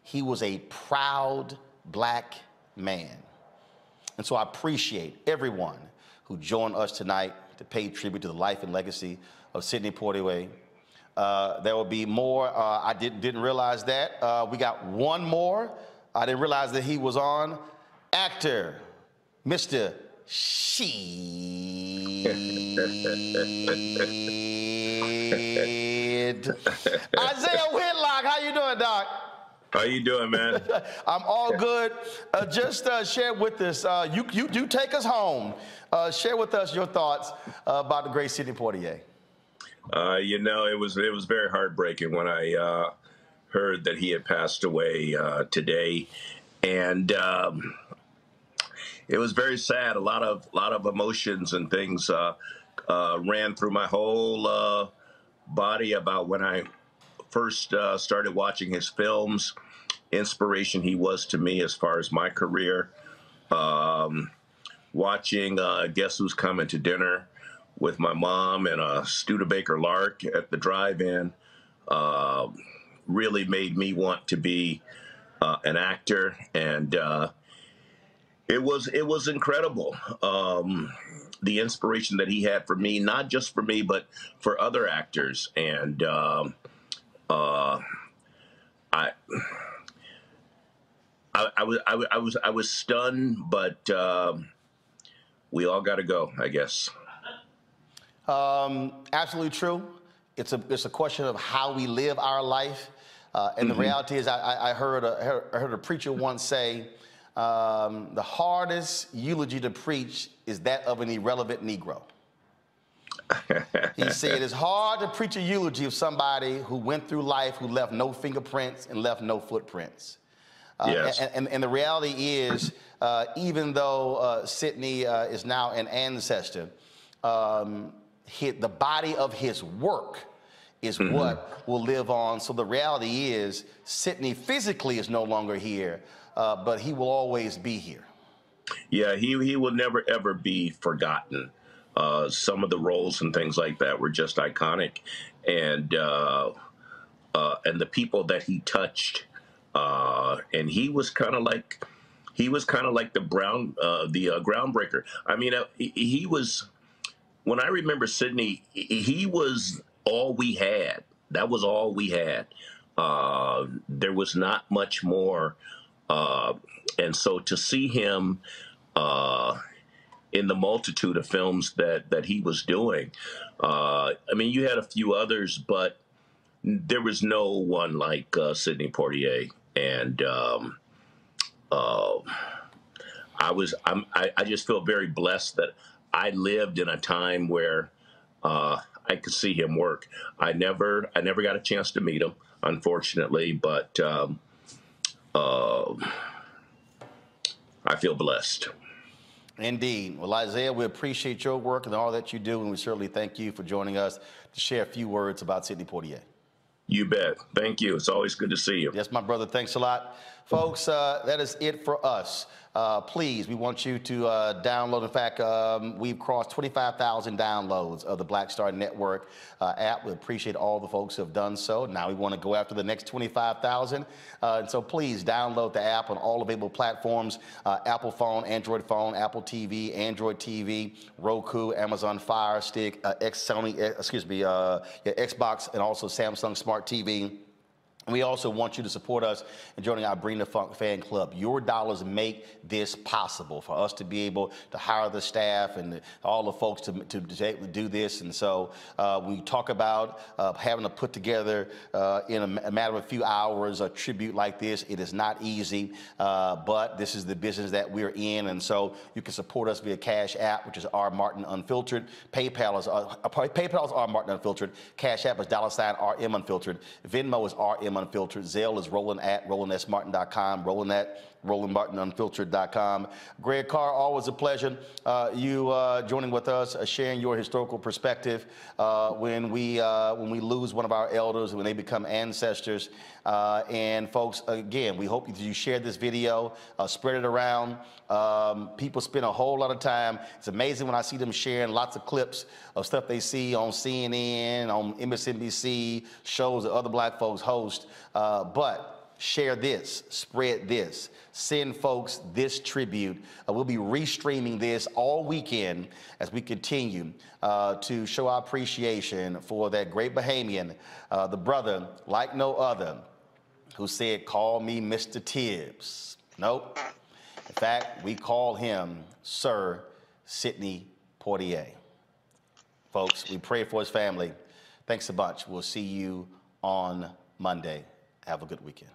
he was a proud black man. And so I appreciate everyone who joined us tonight to pay tribute to the life and legacy of Sidney Poitier. Uh, there will be more. Uh, I did, didn't realize that. Uh, we got one more. I didn't realize that he was on. Actor, Mr. Sheed. Isiah Whitlock, how you doing, Doc? How you doing, man? I'm all good. Uh, just uh, share with us. Uh, you, you, you take us home. Uh, share with us your thoughts uh, about the great Sidney Poitier. Uh, you know, it was it was very heartbreaking when I heard that he had passed away today, and um, it was very sad. A lot of lot of emotions and things uh ran through my whole uh, body about when I first uh, started watching his films, inspiration he was to me as far as my career. Um, watching uh, Guess Who's Coming to Dinner with my mom and a Studebaker Lark at the drive-in uh, really made me want to be uh, an actor, and uh, it was it was incredible. Um, the inspiration that he had for me, not just for me, but for other actors, and um, uh, I, I, I was, I, I, was, I was stunned, but um, we all got to go, I guess. Um, absolutely true. It's a, it's a question of how we live our life. Uh, and mm-hmm. the reality is, I, I, heard a, I heard a preacher once say, um, the hardest eulogy to preach is that of an irrelevant Negro he said it's hard to preach a eulogy of somebody who went through life who left no fingerprints and left no footprints. Uh, yes. and, and, and, the reality is, uh, even though uh, Sidney uh, is now an ancestor, um, the body of his work is mm-hmm. what will live on. So the reality is, Sidney physically is no longer here, uh, but he will always be here. Yeah, he, he will never, ever be forgotten. Uh, some of the roles and things like that were just iconic, and uh, uh, and the people that he touched, uh, and he was kind of like he was kind of like the brown uh, the uh, groundbreaker. I mean, he, he was when I remember Sidney, he was all we had. That was all we had. there was not much more, and so to see him in the multitude of films that that he was doing. Uh, I mean, you had a few others, but there was no one like uh, Sidney Poitier, and um, uh, I was I, I, just feel very blessed that I lived in a time where uh, I could see him work. I never I never got a chance to meet him, unfortunately, but um, uh, I feel blessed. Indeed. Well, Isiah, we appreciate your work and all that you do, and we certainly thank you for joining us to share a few words about Sidney Poitier. You bet. Thank you. It's always good to see you. Yes, my brother. Thanks a lot. Folks, uh, that is it for us. Uh, please, we want you to uh, download. In fact, um, we've crossed 25,000 downloads of the Black Star Network uh, app. We appreciate all the folks who have done so. Now we want to go after the next 25,000. Uh, and so please download the app on all available platforms uh, Apple phone, Android phone, Apple TV, Android TV, Roku, Amazon Fire Stick, X Sony, excuse me, Xbox, and also Samsung Smart TV. We also want you to support us in joining our Bring the Funk fan club. Your dollars make this possible for us to be able to hire the staff and the, all the folks to, to, to do this. And so uh, we talk about uh, having to put together uh, in a, a, matter of a few hours a tribute like this. It is not easy, uh, but this is the business that we're in. And so you can support us via Cash App, which is R Martin Unfiltered. PayPal is uh, PayPal is R Martin Unfiltered. Cash App is dollar sign RM Unfiltered. Venmo is RM Unfiltered. Zelle is roland at rolandsmartin.com, roland at rolandmartinunfiltered.com. Greg Carr, always a pleasure. Uh, you uh, joining with us, uh, sharing your historical perspective uh, when we uh, when we lose one of our elders, when they become ancestors. Uh, and folks, again, we hope you share this video, spread it around. Um, people spend a whole lot of time. It's amazing when I see them sharing lots of clips of stuff they see on CNN, on MSNBC, shows that other black folks host. but share this, spread this, send folks this tribute. Uh, we'll be restreaming this all weekend as we continue uh, to show our appreciation for that great Bahamian, uh, the brother like no other, who said, Call me Mr. Tibbs. Nope. In fact, we call him Sir Sidney Poitier. Folks, we pray for his family. Thanks a bunch. We'll see you on Monday. Have a good weekend.